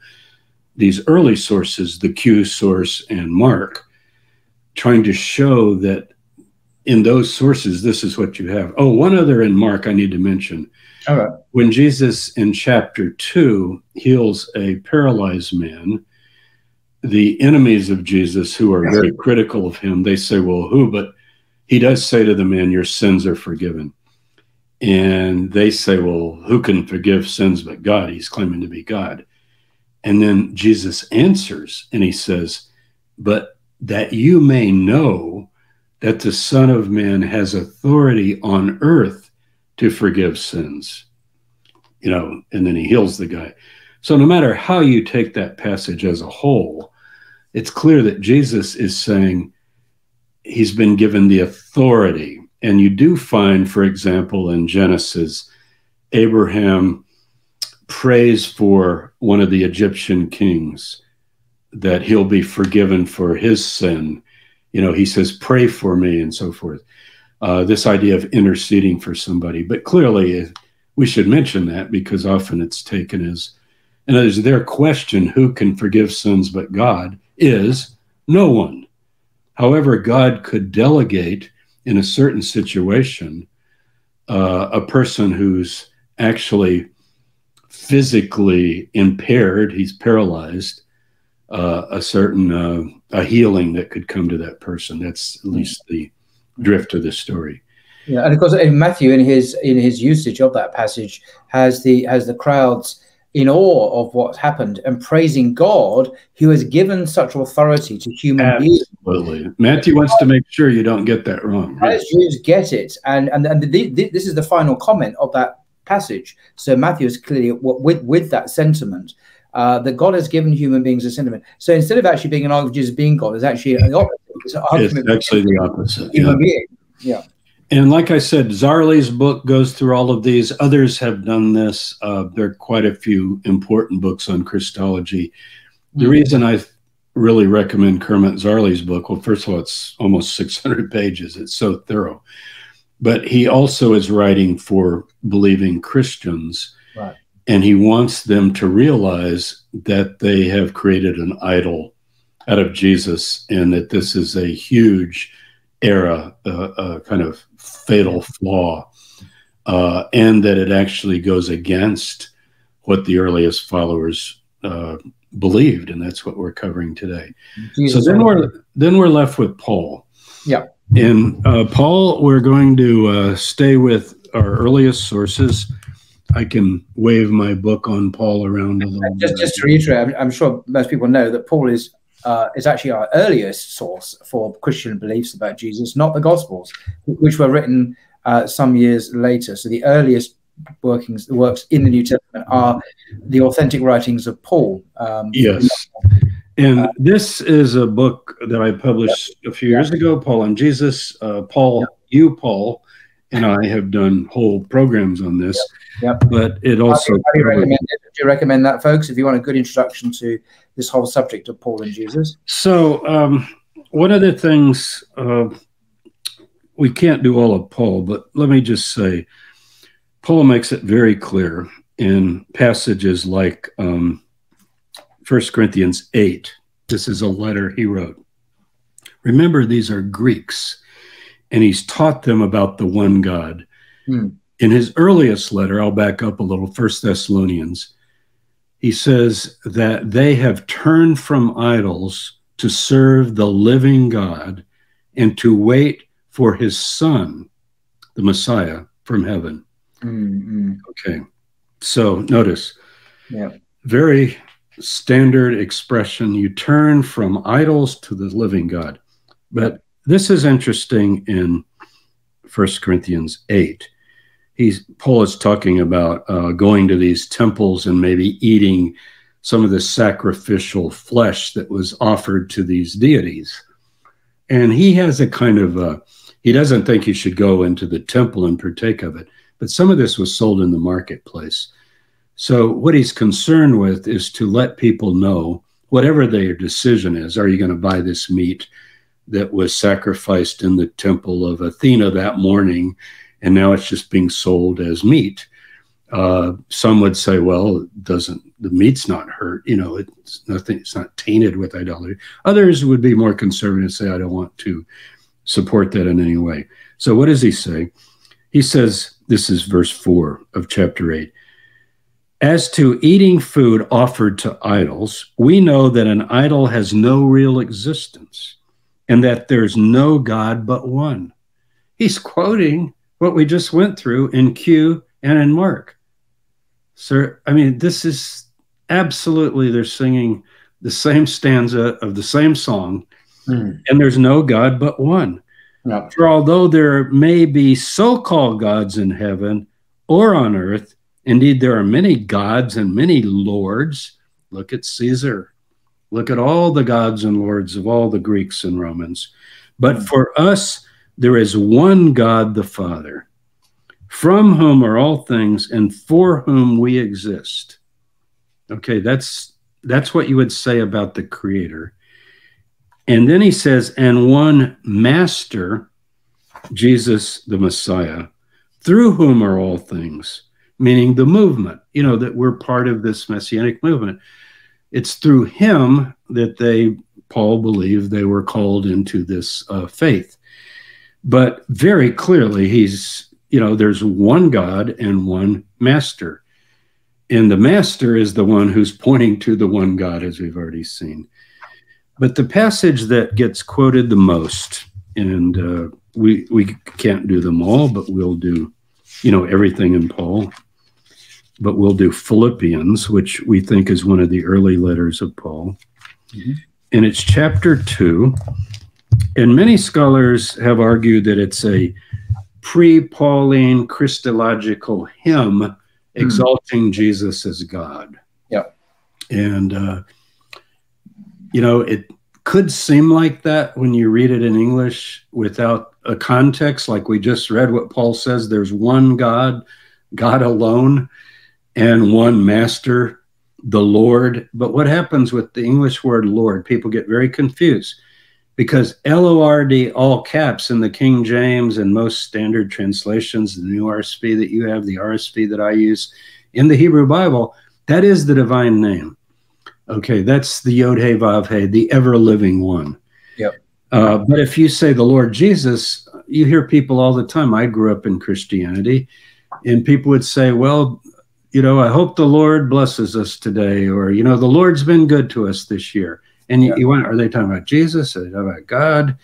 these early sources, the Q source and Mark, trying to show that in those sources, this is what you have. Oh, one other in Mark I need to mention. All right. When Jesus in chapter 2 heals a paralyzed man, the enemies of Jesus, who are very critical of him, they say, Well, who? But he does say to the man, Your sins are forgiven. And they say, Well, who can forgive sins but God? He's claiming to be God. And then Jesus answers and he says, But that you may know that the Son of Man has authority on earth to forgive sins. You know, and then he heals the guy. So no matter how you take that passage as a whole, it's clear that Jesus is saying he's been given the authority. And you do find, for example, in Genesis, Abraham prays for one of the Egyptian kings that he'll be forgiven for his sin. You know, he says, Pray for me, and so forth uh, this idea of interceding for somebody. But clearly, uh, we should mention that because often it's taken as, and as their question, who can forgive sins but God, is no one. However, God could delegate in a certain situation uh, a person who's actually physically impaired, he's paralyzed, uh, a certain uh, a healing that could come to that person. That's at least the drift of the story. Yeah, and of course, in Matthew, in his in his usage of that passage, has the has the crowds in awe of what's happened and praising God, who has given such authority to human Absolutely. beings. Absolutely, Matthew wants to make sure you don't get that wrong. As Jews get it, and and and the, the, this is the final comment of that passage. So Matthew is clearly with with that sentiment. Uh, that God has given human beings a sentiment. So instead of actually being an argument of Jesus being God, it's actually the opposite it's, it's actually the opposite. Human yeah. being. Yeah. And like I said, Zarley's book goes through all of these. Others have done this. Uh, there are quite a few important books on Christology. The mm-hmm. reason I really recommend Kermit Zarley's book, well, first of all, it's almost [LAUGHS] 600 pages. It's so thorough. But he also is writing for believing Christians. Right. And he wants them to realize that they have created an idol out of Jesus, and that this is a huge era, uh, a kind of fatal flaw, uh, and that it actually goes against what the earliest followers uh, believed, and that's what we're covering today. Jesus so then we're then we're left with Paul. Yeah, and uh, Paul, we're going to uh, stay with our earliest sources. I can wave my book on Paul around a little Just, bit. just to reiterate, I'm, I'm sure most people know that Paul is uh, is actually our earliest source for Christian beliefs about Jesus, not the Gospels, which were written uh, some years later. So the earliest workings, the works in the New Testament are the authentic writings of Paul. Um, Yes. And this is a book that I published a few years ago, Paul and Jesus. Uh, Paul, you, Paul, and I have done whole programs on this. Yep. But it also highly recommend it. Do you recommend that, folks? If you want a good introduction to this whole subject of Paul and Jesus, So, um, one of the things uh, we can't do all of Paul, but let me just say, Paul makes it very clear in passages like um, 1 Corinthians 8. This is a letter he wrote. Remember, these are Greeks, and he's taught them about the one God. Hmm. In his earliest letter, I'll back up a little, First Thessalonians, he says that they have turned from idols to serve the living God and to wait for his son, the Messiah from heaven. Mm, Okay. So notice, Yeah. very standard expression. You turn from idols to the living God. But this is interesting in First Corinthians 8. He's Paul is talking about uh, going to these temples and maybe eating some of the sacrificial flesh that was offered to these deities. And he has a kind of uh, he doesn't think you should go into the temple and partake of it, but some of this was sold in the marketplace. So what he's concerned with is to let people know whatever their decision is. Are you going to buy this meat that was sacrificed in the temple of Athena that morning, and now it's just being sold as meat? Uh, some would say, well, it doesn't the meat's not hurt, you know, it's nothing, it's not tainted with idolatry. Others would be more conservative and say, I don't want to support that in any way. So what does he say? He says, this is verse four of chapter eight. As to eating food offered to idols, we know that an idol has no real existence and that there's no God but one. He's quoting what we just went through in Q and in Mark. Sir, I mean, this is absolutely, they're singing the same stanza of the same song, mm. and there's no God but one. Yeah. For although there may be so called gods in heaven or on earth, indeed there are many gods and many lords. Look at Caesar. Look at all the gods and lords of all the Greeks and Romans. But Mm. for us, there is one God the Father, from whom are all things and for whom we exist. Okay, that's that's what you would say about the creator. And then he says, and one master, Jesus the Messiah, through whom are all things, meaning the movement, you know, that we're part of this messianic movement. It's through him that they, Paul believed, they were called into this uh, faith. But very clearly, he's, you know, there's one God and one master. And the master is the one who's pointing to the one God, as we've already seen. But the passage that gets quoted the most, and uh, we we can't do them all, but we'll do, you know, everything in Paul. But we'll do Philippians, which we think is one of the early letters of Paul, Mhm. and it's chapter two. And many scholars have argued that it's a pre-Pauline Christological hymn exalting Jesus as God. Yeah. And uh, you know, it could seem like that when you read it in English without a context, like we just read what Paul says there's one God, God alone, and one master, the Lord. But what happens with the English word Lord? People get very confused because L O R D, all caps in the King James and most standard translations, the new RSV that you have, the RSV that I use in the Hebrew Bible, that is the divine name. Okay, that's the Yod He Vav He, the ever living one. Yep. Uh, but if you say the Lord Jesus, you hear people all the time. I grew up in Christianity, and people would say, well, you know, I hope the Lord blesses us today, or, you know, the Lord's been good to us this year. And you, Yeah. you went, are they talking about Jesus? Are they talking about God?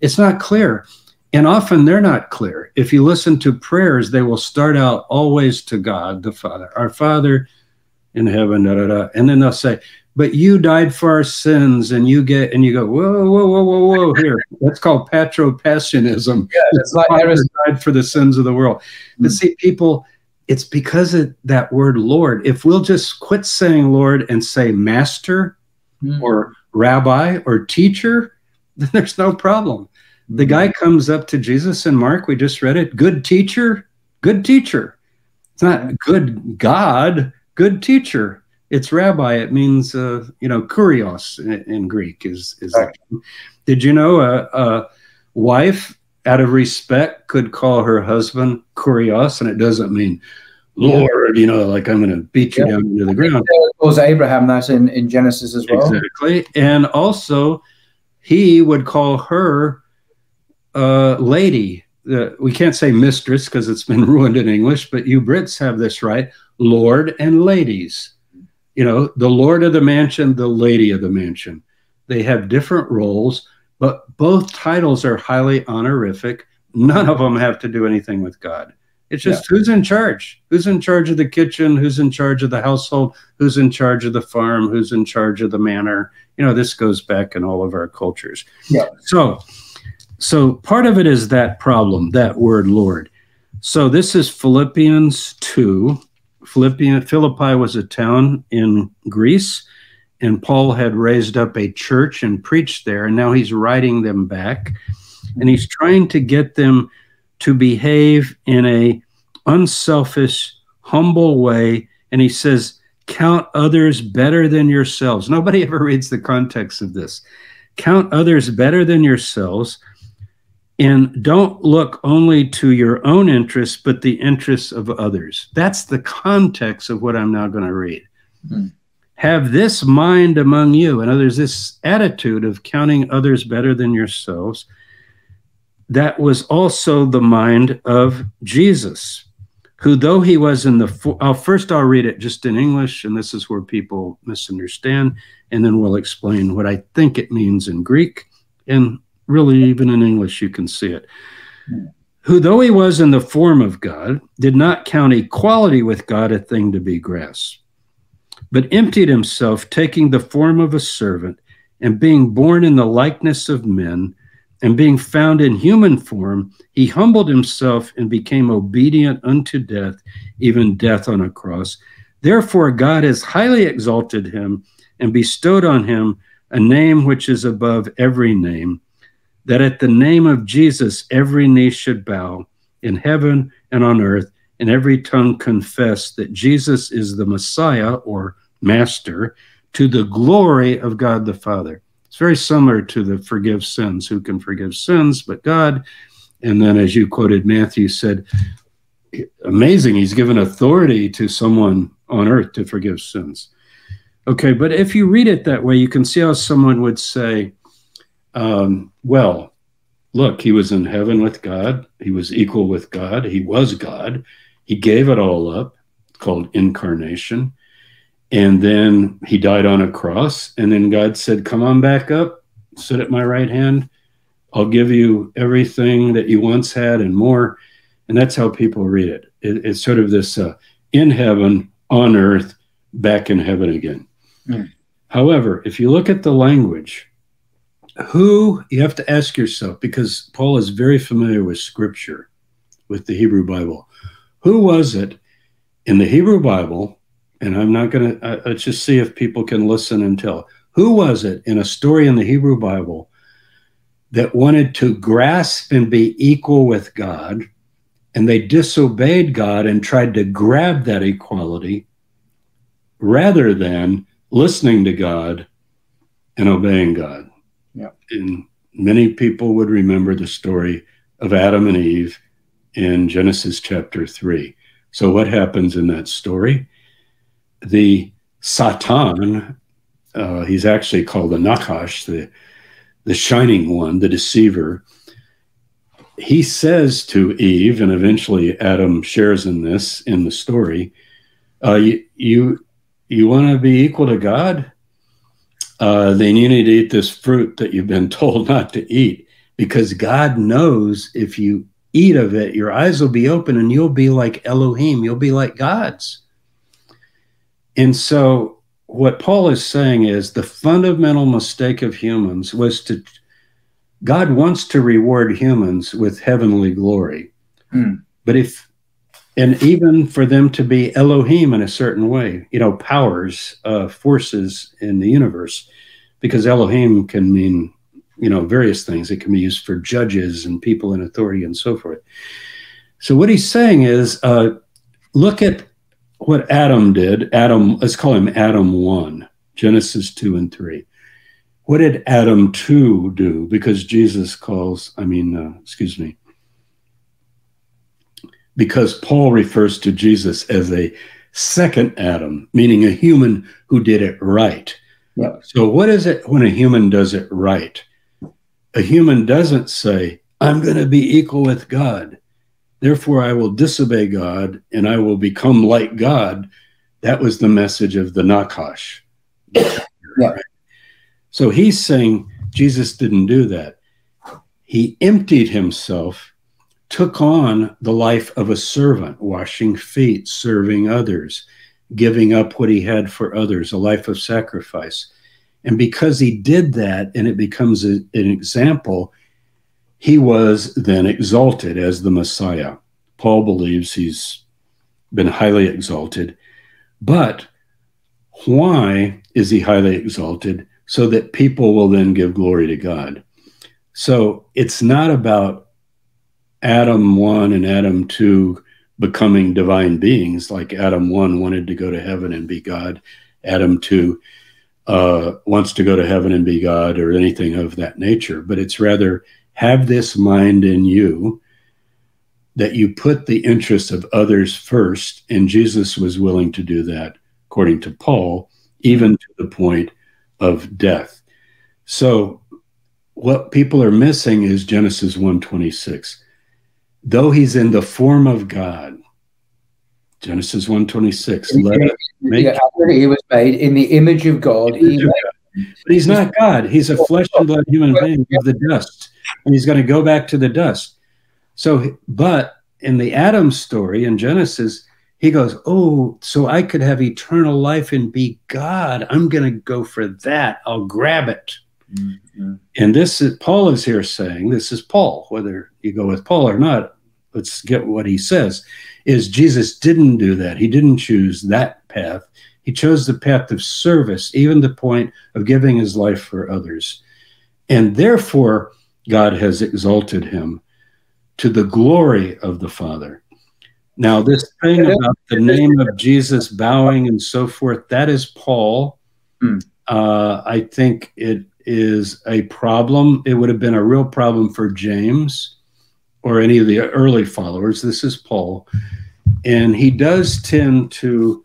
It's not clear. and often they're not clear. If you listen to prayers, they will start out always to God the Father, our Father in heaven, da, da, da. and then they'll say, "But you died for our sins," and you get and you go, "Whoa, whoa, whoa, whoa, whoa!" [LAUGHS] Here, that's called patripassianism. Yeah, it's like Father died for the sins of the world. But Mm. see, people, it's because of that word Lord. If we'll just quit saying Lord and say Master Mm. or Rabbi or Teacher, [LAUGHS] then there's no problem. The guy comes up to Jesus in Mark, we just read it, good teacher, good teacher. It's not good God, good teacher. It's rabbi. It means, uh, you know, kurios in, in Greek is, is Right. did you know a, a wife out of respect could call her husband kurios and it doesn't mean Lord, you know, like I'm going to beat you Yeah. down into the ground. Calls Abraham that in, in Genesis as well. Exactly. And also, he would call her uh, lady. Uh, we can't say mistress because it's been [LAUGHS] ruined in English, but you Brits have this right Lord and ladies. You know, the Lord of the mansion, the lady of the mansion. They have different roles, but both titles are highly honorific. None of them have to do anything with God. It's just who's in charge? Who's in charge of the kitchen? Who's in charge of the household? Who's in charge of the farm? Who's in charge of the manor? You know, this goes back in all of our cultures. Yeah. So, so part of it is that problem, that word Lord. So this is Philippians 2. Philippian Philippi was a town in Greece, and Paul had raised up a church and preached there, and now he's writing them back, and he's trying to get them to behave in a unselfish, humble way. And he says, count others better than yourselves. Nobody [LAUGHS] ever reads the context of this. Count others better than yourselves. And don't look only to your own interests, but the interests of others. That's the context of what I'm now going to read. Hmm. Have this mind among you. And others, this attitude of counting others better than yourselves that was also the mind of Jesus, who, though he was in the, uh, first I'll read it just in English, and this is where people misunderstand, and then we'll explain what I think it means in Greek, and really even in English you can see it. Who, though he was in the form of God, did not count equality with God a thing to be grasped, but emptied himself, taking the form of a servant, and being born in the likeness of men, and being found in human form, he humbled himself and became obedient unto death, even death on a cross. Therefore, God has highly exalted him and bestowed on him a name which is above every name, that at the name of Jesus every knee should bow in heaven and on earth, and every tongue confess that Jesus is the Messiah or Master to the glory of God the Father. Very similar to the forgive sins. Who can forgive sins but God? And then, as you quoted, Matthew said, amazing, he's given authority to someone on earth to forgive sins. Okay, but if you read it that way, you can see how someone would say, um, well, look, he was in heaven with God, he was equal with God, he was God, he gave it all up, called incarnation. And then he died on a cross. And then God said, Come on back up, sit at my right hand. I'll give you everything that you once had and more. And that's how people read it. it it's sort of this uh, in heaven, on earth, back in heaven again. Mm. However, if you look at the language, who you have to ask yourself, because Paul is very familiar with scripture, with the Hebrew Bible, who was it in the Hebrew Bible? And I'm not going to, let's just see if people can listen and tell. Who was it in a story in the Hebrew Bible that wanted to grasp and be equal with God? And they disobeyed God and tried to grab that equality rather than listening to God and obeying God. Yeah. And many people would remember the story of Adam and Eve in Genesis chapter 3. So, what happens in that story? The Satan, uh, he's actually called the Nakash, the, the shining one, the deceiver. He says to Eve, and eventually Adam shares in this in the story, uh, you, you, you want to be equal to God? Uh, then you need to eat this fruit that you've been [LAUGHS] told not to eat because God knows if you eat of it, your eyes will be open and you'll be like Elohim, you'll be like gods. And so, what Paul is saying is the fundamental mistake of humans was to, God wants to reward humans with heavenly glory. Hmm. But if, and even for them to be Elohim in a certain way, you know, powers, uh, forces in the universe, because Elohim can mean you know various things it can be used for judges and people in authority and so forth so what he's saying is uh, look at what adam did adam let's call him adam 1 genesis 2 and 3 what did adam 2 do because jesus calls i mean uh, excuse me because paul refers to jesus as a second adam meaning a human who did it right Yep. So, what is it when a human does it right? A human doesn't say, I'm going to be equal with God. Therefore, I will disobey God and I will become like God. That was the message of the Nakash. Yeah. Right? So he's saying Jesus didn't do that. He emptied himself, took on the life of a servant, washing feet, serving others, giving up what he had for others, a life of sacrifice. And because he did that and it becomes a, an example, he was then exalted as the Messiah. Paul believes he's been highly exalted. But why is he highly exalted? So that people will then give glory to God. So it's not about Adam 1 and Adam 2 becoming divine beings, like Adam 1 wanted to go to heaven and be God, Adam 2 uh, wants to go to heaven and be God or anything of that nature, but it's rather have this mind in you that you put the interests of others first. And Jesus was willing to do that, according to Paul, even to the point of death. So what people are missing is Genesis 126. Though he's in the form of God, Genesis 126. Let make yeah, he was made in the image of God. He but he's not God. He's a flesh and blood human being of the dust. And he's going to go back to the dust. So, but in the Adam story in Genesis, he goes, Oh, so I could have eternal life and be God. I'm going to go for that. I'll grab it. Mm-hmm. And this is Paul is here saying, This is Paul, whether you go with Paul or not, let's get what he says is Jesus didn't do that. He didn't choose that path. He chose the path of service, even the point of giving his life for others. And therefore, God has exalted him to the glory of the Father. Now, this thing about the name of Jesus bowing and so forth, that is Paul. Hmm. Uh, I think it is a problem. It would have been a real problem for James or any of the early followers. This is Paul. And he does tend to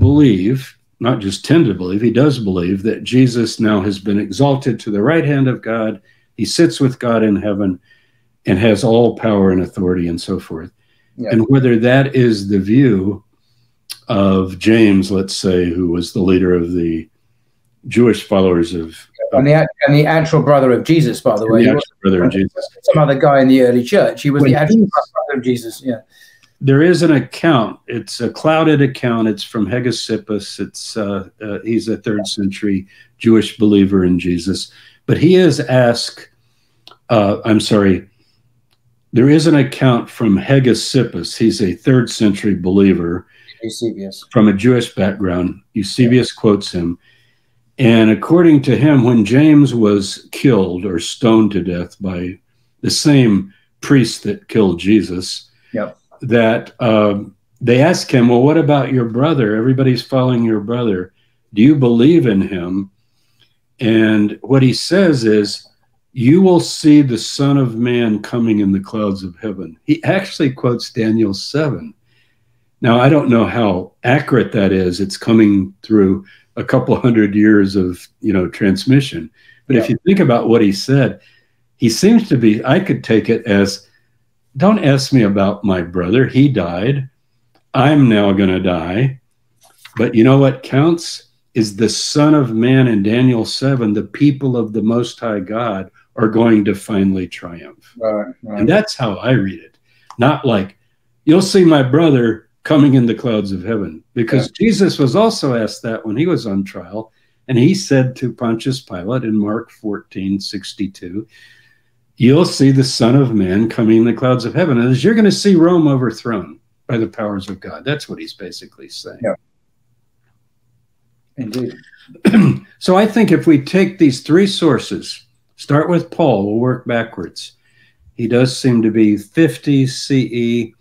believe, not just tend to believe, he does believe that Jesus now has been exalted to the right hand of God. He sits with God in heaven and has all power and authority and so forth. Yeah. And whether that is the view of James, let's say, who was the leader of the Jewish followers of and the and the actual brother of Jesus, by the way, the brother of Jesus, some other guy in the early church. He was when the actual brother of Jesus. Yeah. There is an account. It's a clouded account. It's from Hegesippus. It's uh, uh, he's a third century Jewish believer in Jesus, but he is asked. Uh, I'm sorry. There is an account from Hegesippus. He's a third century believer. Eusebius. From a Jewish background. Eusebius yeah. quotes him and according to him, when James was killed or stoned to death by the same priest that killed Jesus, yep. That um, they asked him, Well, what about your brother? Everybody's following your brother. Do you believe in him? And what he says is, You will see the Son of Man coming in the clouds of heaven. He actually quotes Daniel 7. Now, I don't know how accurate that is. It's coming through a couple hundred years of you know transmission. But yeah. if you think about what he said, he seems to be. I could take it as, "Don't ask me about my brother. He died. I'm now going to die." But you know what counts is the Son of Man in Daniel seven. The people of the Most High God are going to finally triumph. Right, right. And that's how I read it. Not like, you'll see my brother coming in the clouds of heaven. Because yeah. Jesus was also asked that when he was on trial. And he said to Pontius Pilate in Mark 14 62, You'll see the Son of Man coming in the clouds of heaven. And as you're going to see Rome overthrown by the powers of God. That's what he's basically saying. Yeah. Indeed. [CLEARS THROAT] so I think if we take these three sources, start with Paul, we'll work backwards. He does seem to be 50 CE.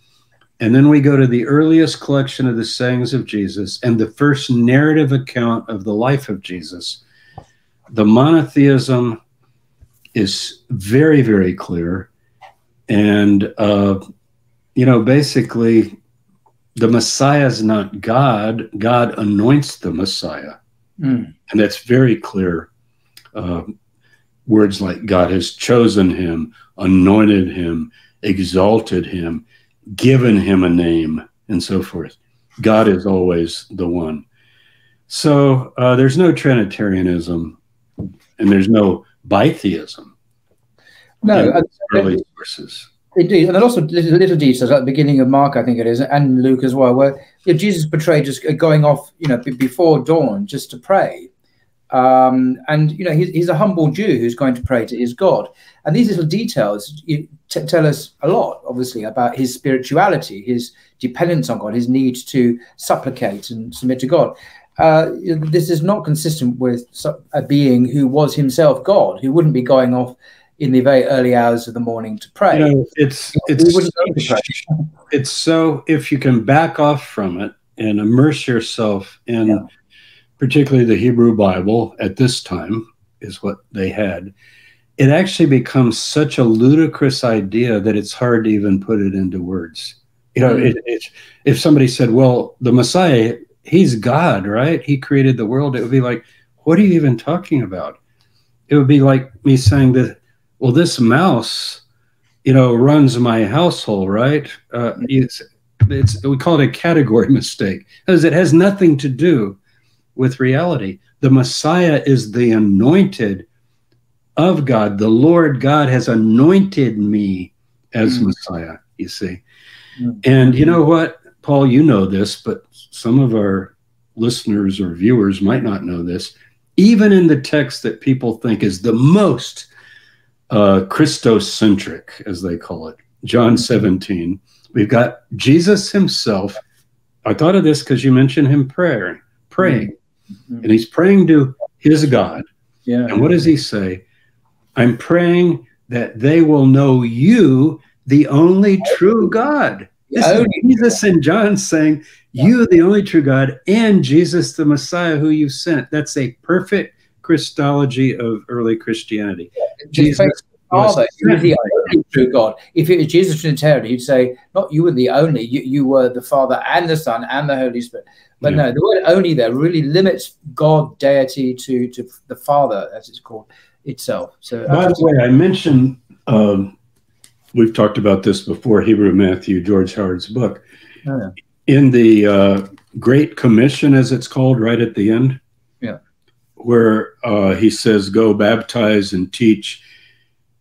And then we go to the earliest collection of the sayings of Jesus and the first narrative account of the life of Jesus. The monotheism is very, very clear. And, uh, you know, basically, the Messiah is not God. God anoints the Messiah. Mm. And that's very clear. Uh, words like God has chosen him, anointed him, exalted him, given him a name, and so forth. God is always the one. So uh, there's no Trinitarianism and there's no bitheism. No, early sources. Indeed, and there are also little, little, details at the beginning of Mark, I think it is, and Luke as well, where you know, Jesus portrayed just going off, you know, before dawn just to pray. Um, and you know, he's, he's, a humble Jew who's going to pray to his God. And these little details tell us a lot, obviously, about his spirituality, his dependence on God, his need to supplicate and submit to God. Uh, this is not consistent with a being who was himself God, who wouldn't be going off in the very early hours of the morning to pray. You know, it's it's it's so if you can back off from it and immerse yourself in yeah. particularly the Hebrew Bible at this time is what they had. It actually becomes such a ludicrous idea that it's hard to even put it into words. You know, mm-hmm. it, if somebody said, "Well, the Messiah, he's God, right? He created the world," it would be like, "What are you even talking about?" It would be like me saying that well, this mouse, you know, runs my household, right? Uh, it's, it's, we call it a category [LAUGHS] mistake because it has nothing to do with reality. The Messiah is the anointed of God. The Lord God has anointed me as mm. Messiah, you see. Mm. And you know what, Paul, you know this, but some of our listeners or viewers might not know this. Even in the text that people think is the most uh, Christocentric, as they call it. John 17. We've got Jesus himself. I thought of this because you mentioned him prayer, praying. Mm-hmm. And he's praying to his God. Yeah. And what does he say? I'm praying that they will know you, the only true God. This is Jesus and John saying, You, the only true God, and Jesus, the Messiah who you sent. That's a perfect Christology of early Christianity. Jesus Father, you the only true God. If it was Jesus Trinitarian, he'd say, not you were the only, you, you were the Father and the Son and the Holy Spirit. But yeah. no, the word only there really limits God deity to, to the Father, as it's called itself. So, by the way, I mentioned um, we've talked about this before Hebrew Matthew, George Howard's book. Oh, yeah. In the uh, Great Commission, as it's called, right at the end, where uh, he says, Go baptize and teach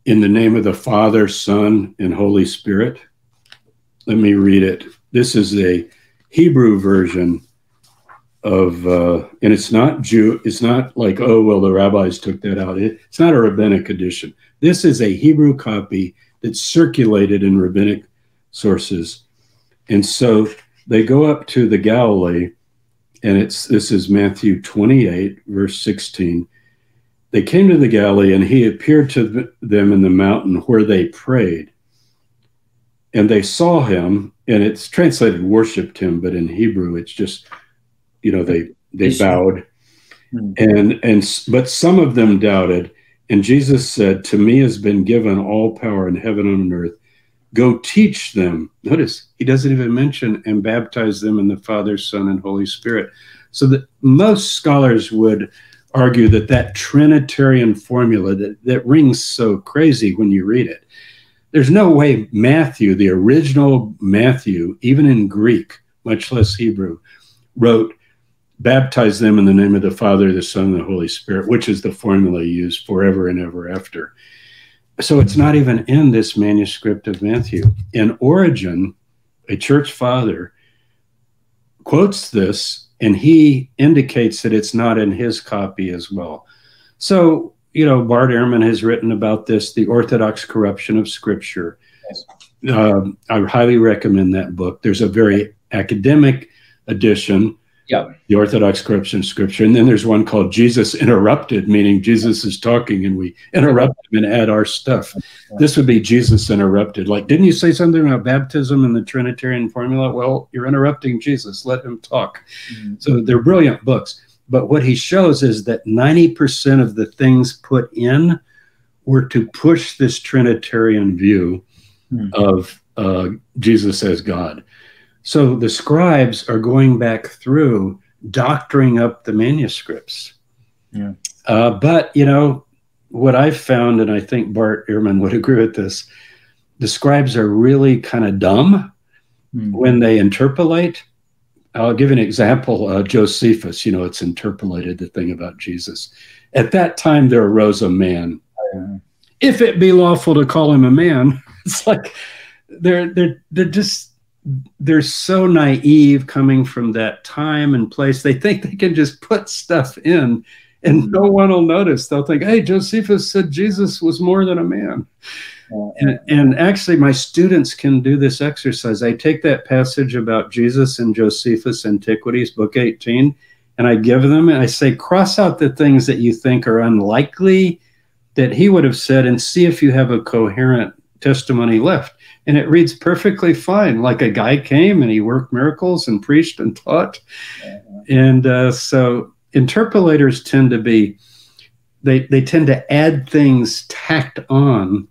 in the name of the Father, Son, and Holy Spirit. Let me read it. This is a Hebrew version of, uh, and it's not Jew, it's not like, oh, well, the rabbis took that out. It, it's not a rabbinic edition. This is a Hebrew copy that's circulated in rabbinic sources. And so they go up to the Galilee and it's this is Matthew 28, verse 16. They came to the Galilee, and he appeared to them in the mountain where they prayed. And they saw him, and it's translated worshipped him, but in Hebrew it's just, you know, they they bowed. Hmm. And and but some of them doubted. And Jesus said, To me has been given all power in heaven and on earth. Go teach them. Notice he doesn't even mention and baptize them in the Father, Son, and Holy Spirit. So that most scholars would argue that that Trinitarian formula that, that rings so crazy when you read it. There's no way Matthew, the original Matthew, even in Greek, much less Hebrew, wrote, baptize them in the name of the Father, the Son, and the Holy Spirit, which is the formula used forever and ever after. so it's not even in this manuscript of Matthew. In Origen, a church father quotes this and he indicates that it's not in his copy as well. So, you know, Bart Ehrman has written about this, The Orthodox Corruption of Scripture. Yes. Um, I highly recommend that book. There's a very academic edition yeah. The Orthodox corruption scripture. And then there's one called Jesus Interrupted, meaning Jesus is talking and we interrupt him and add our stuff. This would be Jesus Interrupted. Like, didn't you say something about baptism and the Trinitarian formula? Well, you're interrupting Jesus. Let him talk. Mm-hmm. So they're brilliant books. But what he shows is that 90% of the things put in were to push this Trinitarian view mm-hmm. of uh, Jesus as God. So the scribes are going back through doctoring up the manuscripts. Yeah. Uh, but, you know, what I've found, and I think Bart Ehrman would [LAUGHS] agree with this, the scribes are really kind of dumb mm. when they interpolate. I'll give an example. Uh, Josephus, you know, it's interpolated the thing about Jesus. At that time, there arose a man. Yeah. If it be lawful to call him a man, [LAUGHS] it's like they're they're they're just they're so naive coming from that time and place. They think they can just put stuff in and mm-hmm. no one will notice. They'll think, hey, Josephus said Jesus was more than a man. And, and, actually, my students can do this exercise. I take that passage about Jesus in Josephus Antiquities, book 18, and I give them, and I say, cross out the things that you think are unlikely that he would have said, and see if you have a coherent testimony left and it reads perfectly fine. Like a guy came and he worked miracles and preached and taught. And uh, so interpolators tend to be, they, they tend to add things tacked on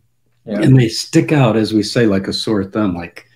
yeah. and they stick out, as we say, like a sore thumb. Like,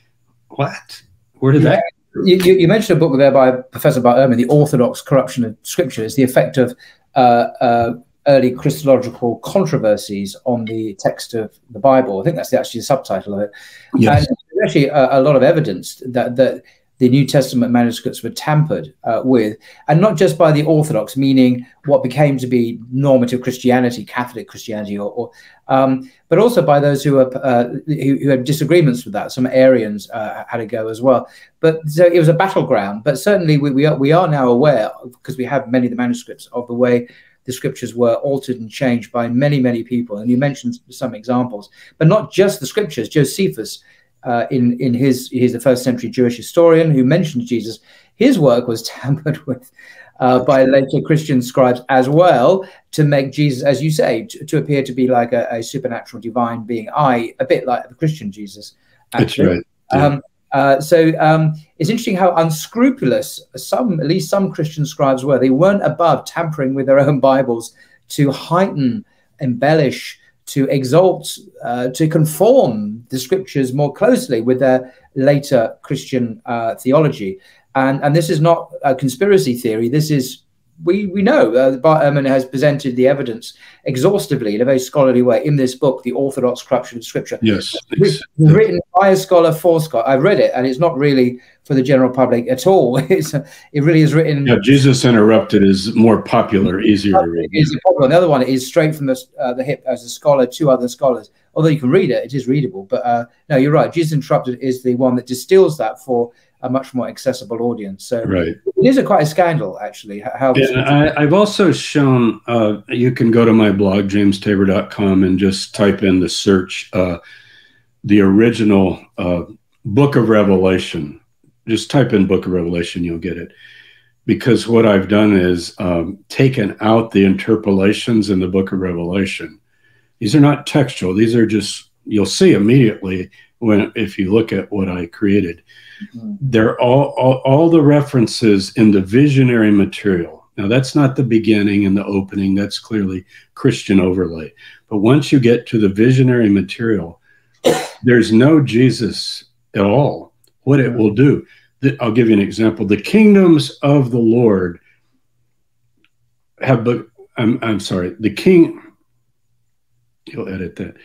what? Where did yeah. that? You, you, mentioned a book there by Professor Bart Ehrman, The Orthodox Corruption of Scripture. It's the effect of uh, uh, early Christological controversies on the text of the Bible. I think that's the, actually the subtitle of it. Yes. And there's actually a, a, lot of evidence that, that the New Testament manuscripts were tampered uh, with, and not just by the Orthodox, meaning what became to be normative Christianity, Catholic Christianity, or, or um, but also by those who, are, uh, who, who had disagreements with that. Some Arians uh, had a go as well. But so it was a battleground. But certainly we, we, are, we are now aware, because we have many of the manuscripts, of the way the scriptures were altered and changed by many, many people. And you mentioned some examples, but not just the scriptures. Josephus, uh, in in his he's the first century Jewish historian who mentions Jesus. His work was [LAUGHS] tampered with uh, by later Christian scribes as well to make Jesus, as you say, to, to appear to be like a, a, supernatural divine being. I a bit like the Christian Jesus. Actually. That's right. Yeah. Um, uh, so um, it's interesting how unscrupulous some, at least some Christian scribes were. They weren't above tampering with their own Bibles to heighten, embellish, to exalt, uh, to conform the scriptures more closely with their later Christian uh, theology. And, and this is not a conspiracy theory. This is we we know uh, Bart Ehrman has presented the evidence exhaustively in a very scholarly way in this book, The Orthodox Corruption of Scripture. Yes, it's written by a scholar for scholar. I've read it, and it's not really for the general public at all. [LAUGHS] It's it really is written. Yeah, Jesus Interrupted is more popular, easier to read. Is popular. The other one is straight from the uh, the hip as a scholar to other scholars. Although you can read it, it is readable. But uh, no, you're right. Jesus Interrupted is the one that distills that for a much more accessible audience. So right. it is a quite a scandal, actually. How yeah, I, have also shown uh, you can go to my blog jamestabor.com and just type in the search uh, the original uh, Book of Revelation. Just type in Book of Revelation, you'll get it. Because what I've done is um, taken out the interpolations in the Book of Revelation. These are not textual. These are just you'll see immediately when if you look at what I created Mm-hmm. They're all, all, all the references in the visionary material. Now that's not the beginning and the opening. That's clearly Christian overlay. But once you get to the visionary material, there's no Jesus at all. What it will do, I'll give you an example. The kingdoms of the Lord have, but I'm, I'm sorry, the king, you'll edit that.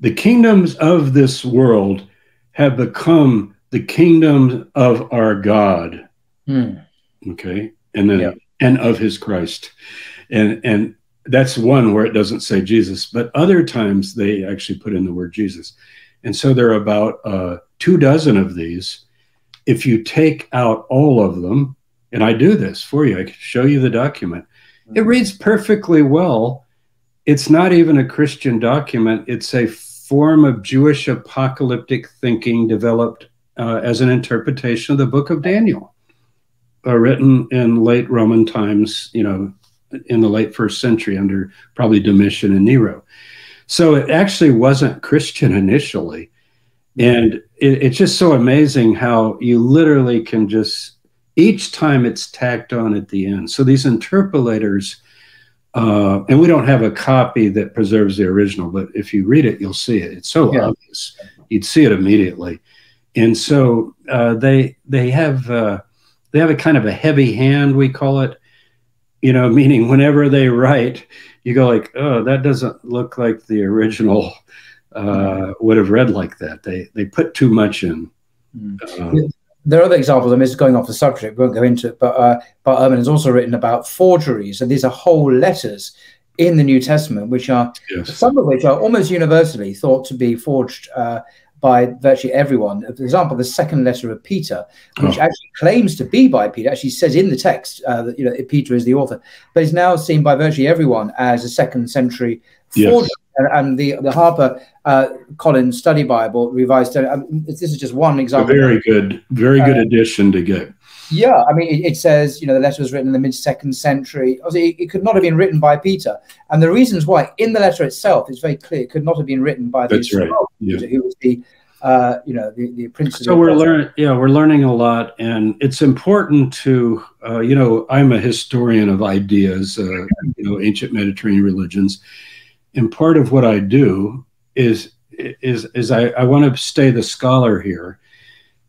The kingdoms of this world have become the kingdom of our God. Hmm. Okay. And then, yeah. and of his Christ. And, and that's one where it doesn't say Jesus, but other times they actually put in the word Jesus. And so there are about uh, two dozen of these. If you take out all of them, and I do this for you, I can show you the document. It reads perfectly well. It's not even a Christian document, it's a form of Jewish apocalyptic thinking developed uh, as an interpretation of the book of Daniel, uh, written in late Roman times, you know, in the late first century under probably Domitian and Nero. So it actually wasn't Christian initially. And it, it's just so amazing how you literally can just, each time it's tacked on at the end. So these interpolators, uh, and we don't have a copy that preserves the original, but if you read it, you'll see it. It's so yeah. obvious. You'd see it immediately. And so uh, they they have uh, they have a kind of a heavy hand, we call it, you know, [LAUGHS] meaning whenever they write, you go like, oh, that doesn't look like the original uh, would have read like that. They they put too much in. Mm. There are other examples. I mean, it's going off the subject. We won't go into it, but uh, but Ehrman has also written about forgeries, and these are whole letters in the New Testament, which are yes. some of which are almost universally thought to be forged uh, by virtually everyone. For example, the second letter of Peter, which oh. actually claims to be by Peter, actually says in the text uh, that you know Peter is the author, but is now seen by virtually everyone as a second century forgery. Yes. And, and, the the Harper uh, Collins Study Bible revised. I mean, this is just one example. A very good, very good uh, addition to get. Yeah, I mean, it, it, says, you know, the letter was written in the mid second century. Obviously, it, it, could not have been written by Peter. And the reasons why, in the letter itself, it's very clear it could not have been written by the That's right. yeah. who was the, uh, you know, the, the prince. So we're learning, yeah, we're learning a lot. And it's important to, uh, you know, I'm a historian of ideas, uh, you know, ancient Mediterranean religions. And part of what I do is, is, is I, I want to stay the scholar here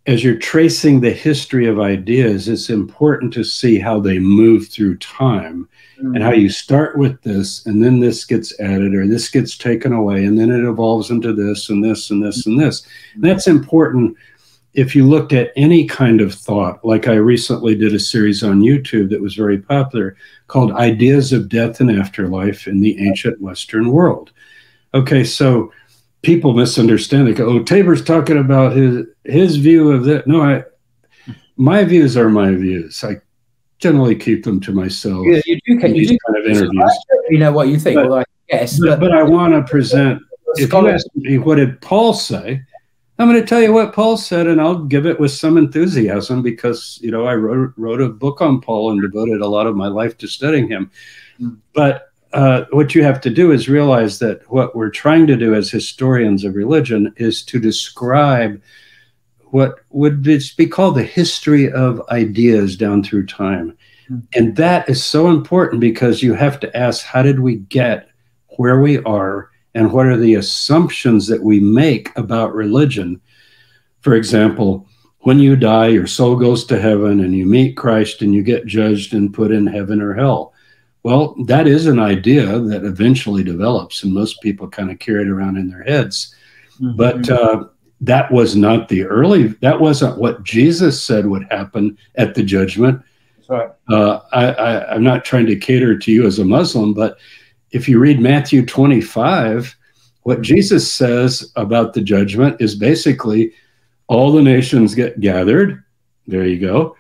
as you're tracing the history of ideas, it's important to see how they move through time mm-hmm. and how you start with this and then this gets added or this gets taken away and then it evolves into this and this and this and this. And that's important if you looked at any kind of thought, like I recently did a series on YouTube that was very popular called Ideas of Death and Afterlife in the Ancient Western World. Okay, so people misunderstand. They go, "Oh, Tabor's talking about his his view of that." No, I my views are my views. I generally keep them to myself. Yeah, you do. Can, you do kind of interviews. You know what you think. But, well, I guess, but, but, but I want to present. If you ask me, what did Paul say? I'm going to tell you what Paul said, and I'll give it with some enthusiasm because you know I wrote wrote a book on Paul and devoted a lot of my life to studying him. Mm. But uh, what you have to do is realize that what we're trying to do as historians of religion is to describe what would be called the history of ideas down through time. Mm-hmm. And that is so important because you have to ask how did we get where we are and what are the assumptions that we make about religion? For example, when you die, your soul goes to heaven and you meet Christ and you get judged and put in heaven or hell. Well, that is an idea that eventually develops, and most people kind of carry it around in their heads. Mm-hmm. But uh, that was not the early, that wasn't what Jesus said would happen at the judgment. Right. Uh, I, I, I'm not trying to cater to you as a Muslim, but if you read Matthew 25, what Jesus says about the judgment is basically all the nations get gathered. There you go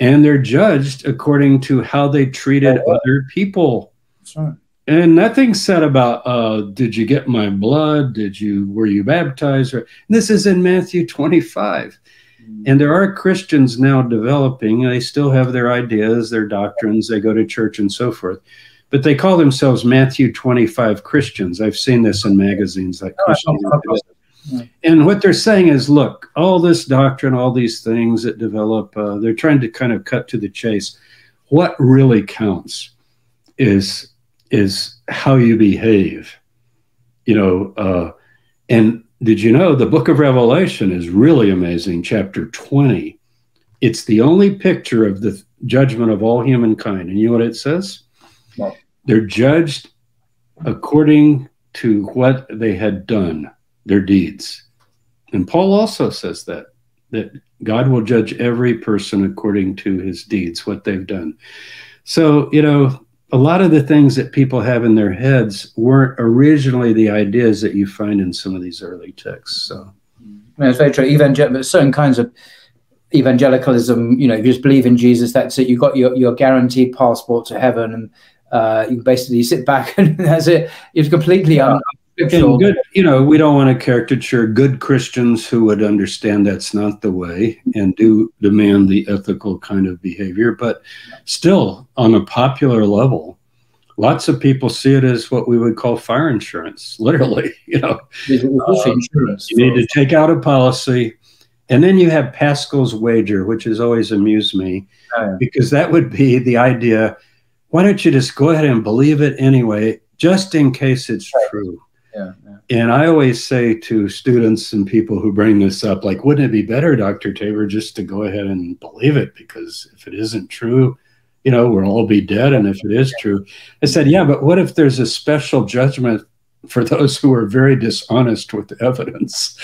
and they're judged according to how they treated other people. Right. And nothing said about uh, did you get my blood? Did you were you baptized? Or, this is in Matthew 25. Mm. And there are Christians now developing. They still have their ideas, their doctrines. They go to church and so forth, but they call themselves Matthew 25 Christians. I've seen this in magazines like oh, and what they're saying is, look, all this doctrine, all these things that develop, uh, they're trying to kind of cut to the chase. What really counts is is how you behave. You know, uh, and did you know the book of Revelation is really amazing, chapter 20. It's the only picture of the judgment of all humankind. And you know what it says? No. They're judged according to what they had done their deeds. And Paul also says that that God will judge every person according to his deeds, what they've done. So, you know, a lot of the things that people have in their heads weren't originally the ideas that you find in some of these early texts. So, yeah, it's very true. Evangel- certain kinds of evangelicalism, you know, if you just believe in Jesus, that's it. You've got your, your guaranteed passport to heaven, and uh, you basically sit back [LAUGHS] and that's it. It's completely yeah. un- good, you know, we don't want to caricature good Christians who would understand that's not the way and do demand the ethical kind of behavior, but still on a popular level, lots of people see it as what we would call fire insurance, [LAUGHS] literally. You know, um, you need to take out a policy, and then you have Pascal's wager, which has always amused me, oh, yeah. because that would be the idea why don't you just go ahead and believe it anyway, just in case it's right. true? Yeah, yeah, And I always say to students and people who bring this up, like, wouldn't it be better, Dr. Tabor, just to go ahead and believe it? Because if it isn't true, you know, we'll all be dead. And if it is true, I said, yeah, but what if there's a special judgment for those who are very dishonest with the evidence.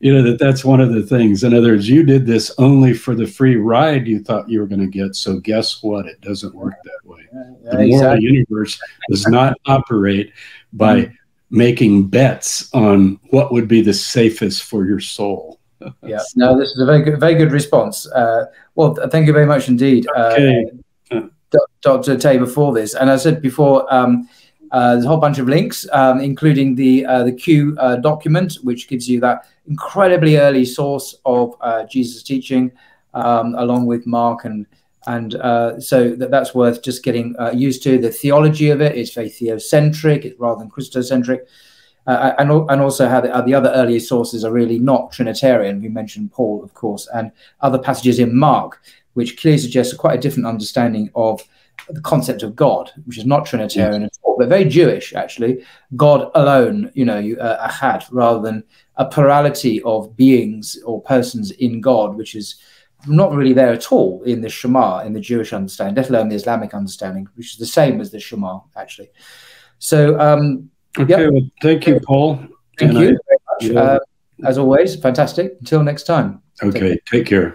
You know, that that's one of the things. In other words, you did this only for the free ride you thought you were going to get. So guess what? It doesn't work that way. Yeah, the moral exactly. universe does not operate by mm-hmm. Making bets on what would be the safest for your soul. [LAUGHS] yeah, no, this is a very good, very good response. Uh, well, thank you very much indeed, uh, okay. uh, Dr. Tabor, for this. And I said before, um, uh, there's a whole bunch of links, um, including the uh, the Q uh, document, which gives you that incredibly early source of uh, Jesus' teaching, um, along with Mark and and uh, so that, that's worth just getting uh, used to. The theology of it is very theocentric rather than Christocentric. and, and also how the, the other earlier sources are really not Trinitarian. We mentioned Paul, of course, and other passages in Mark, which clearly suggests quite a different understanding of the concept of God, which is not Trinitarian yes. at all, but very Jewish actually. God alone, you know, uh, ahad, rather than a plurality of beings or persons in God, which is not really there at all in the Shema, in the Jewish understanding, let alone the Islamic understanding, which is the same as the Shema actually. So, um, okay, yep. well, thank you, Paul. Thank and you I, very much. Yeah. Uh, as always, fantastic. Until next time. Okay, take care. Take care.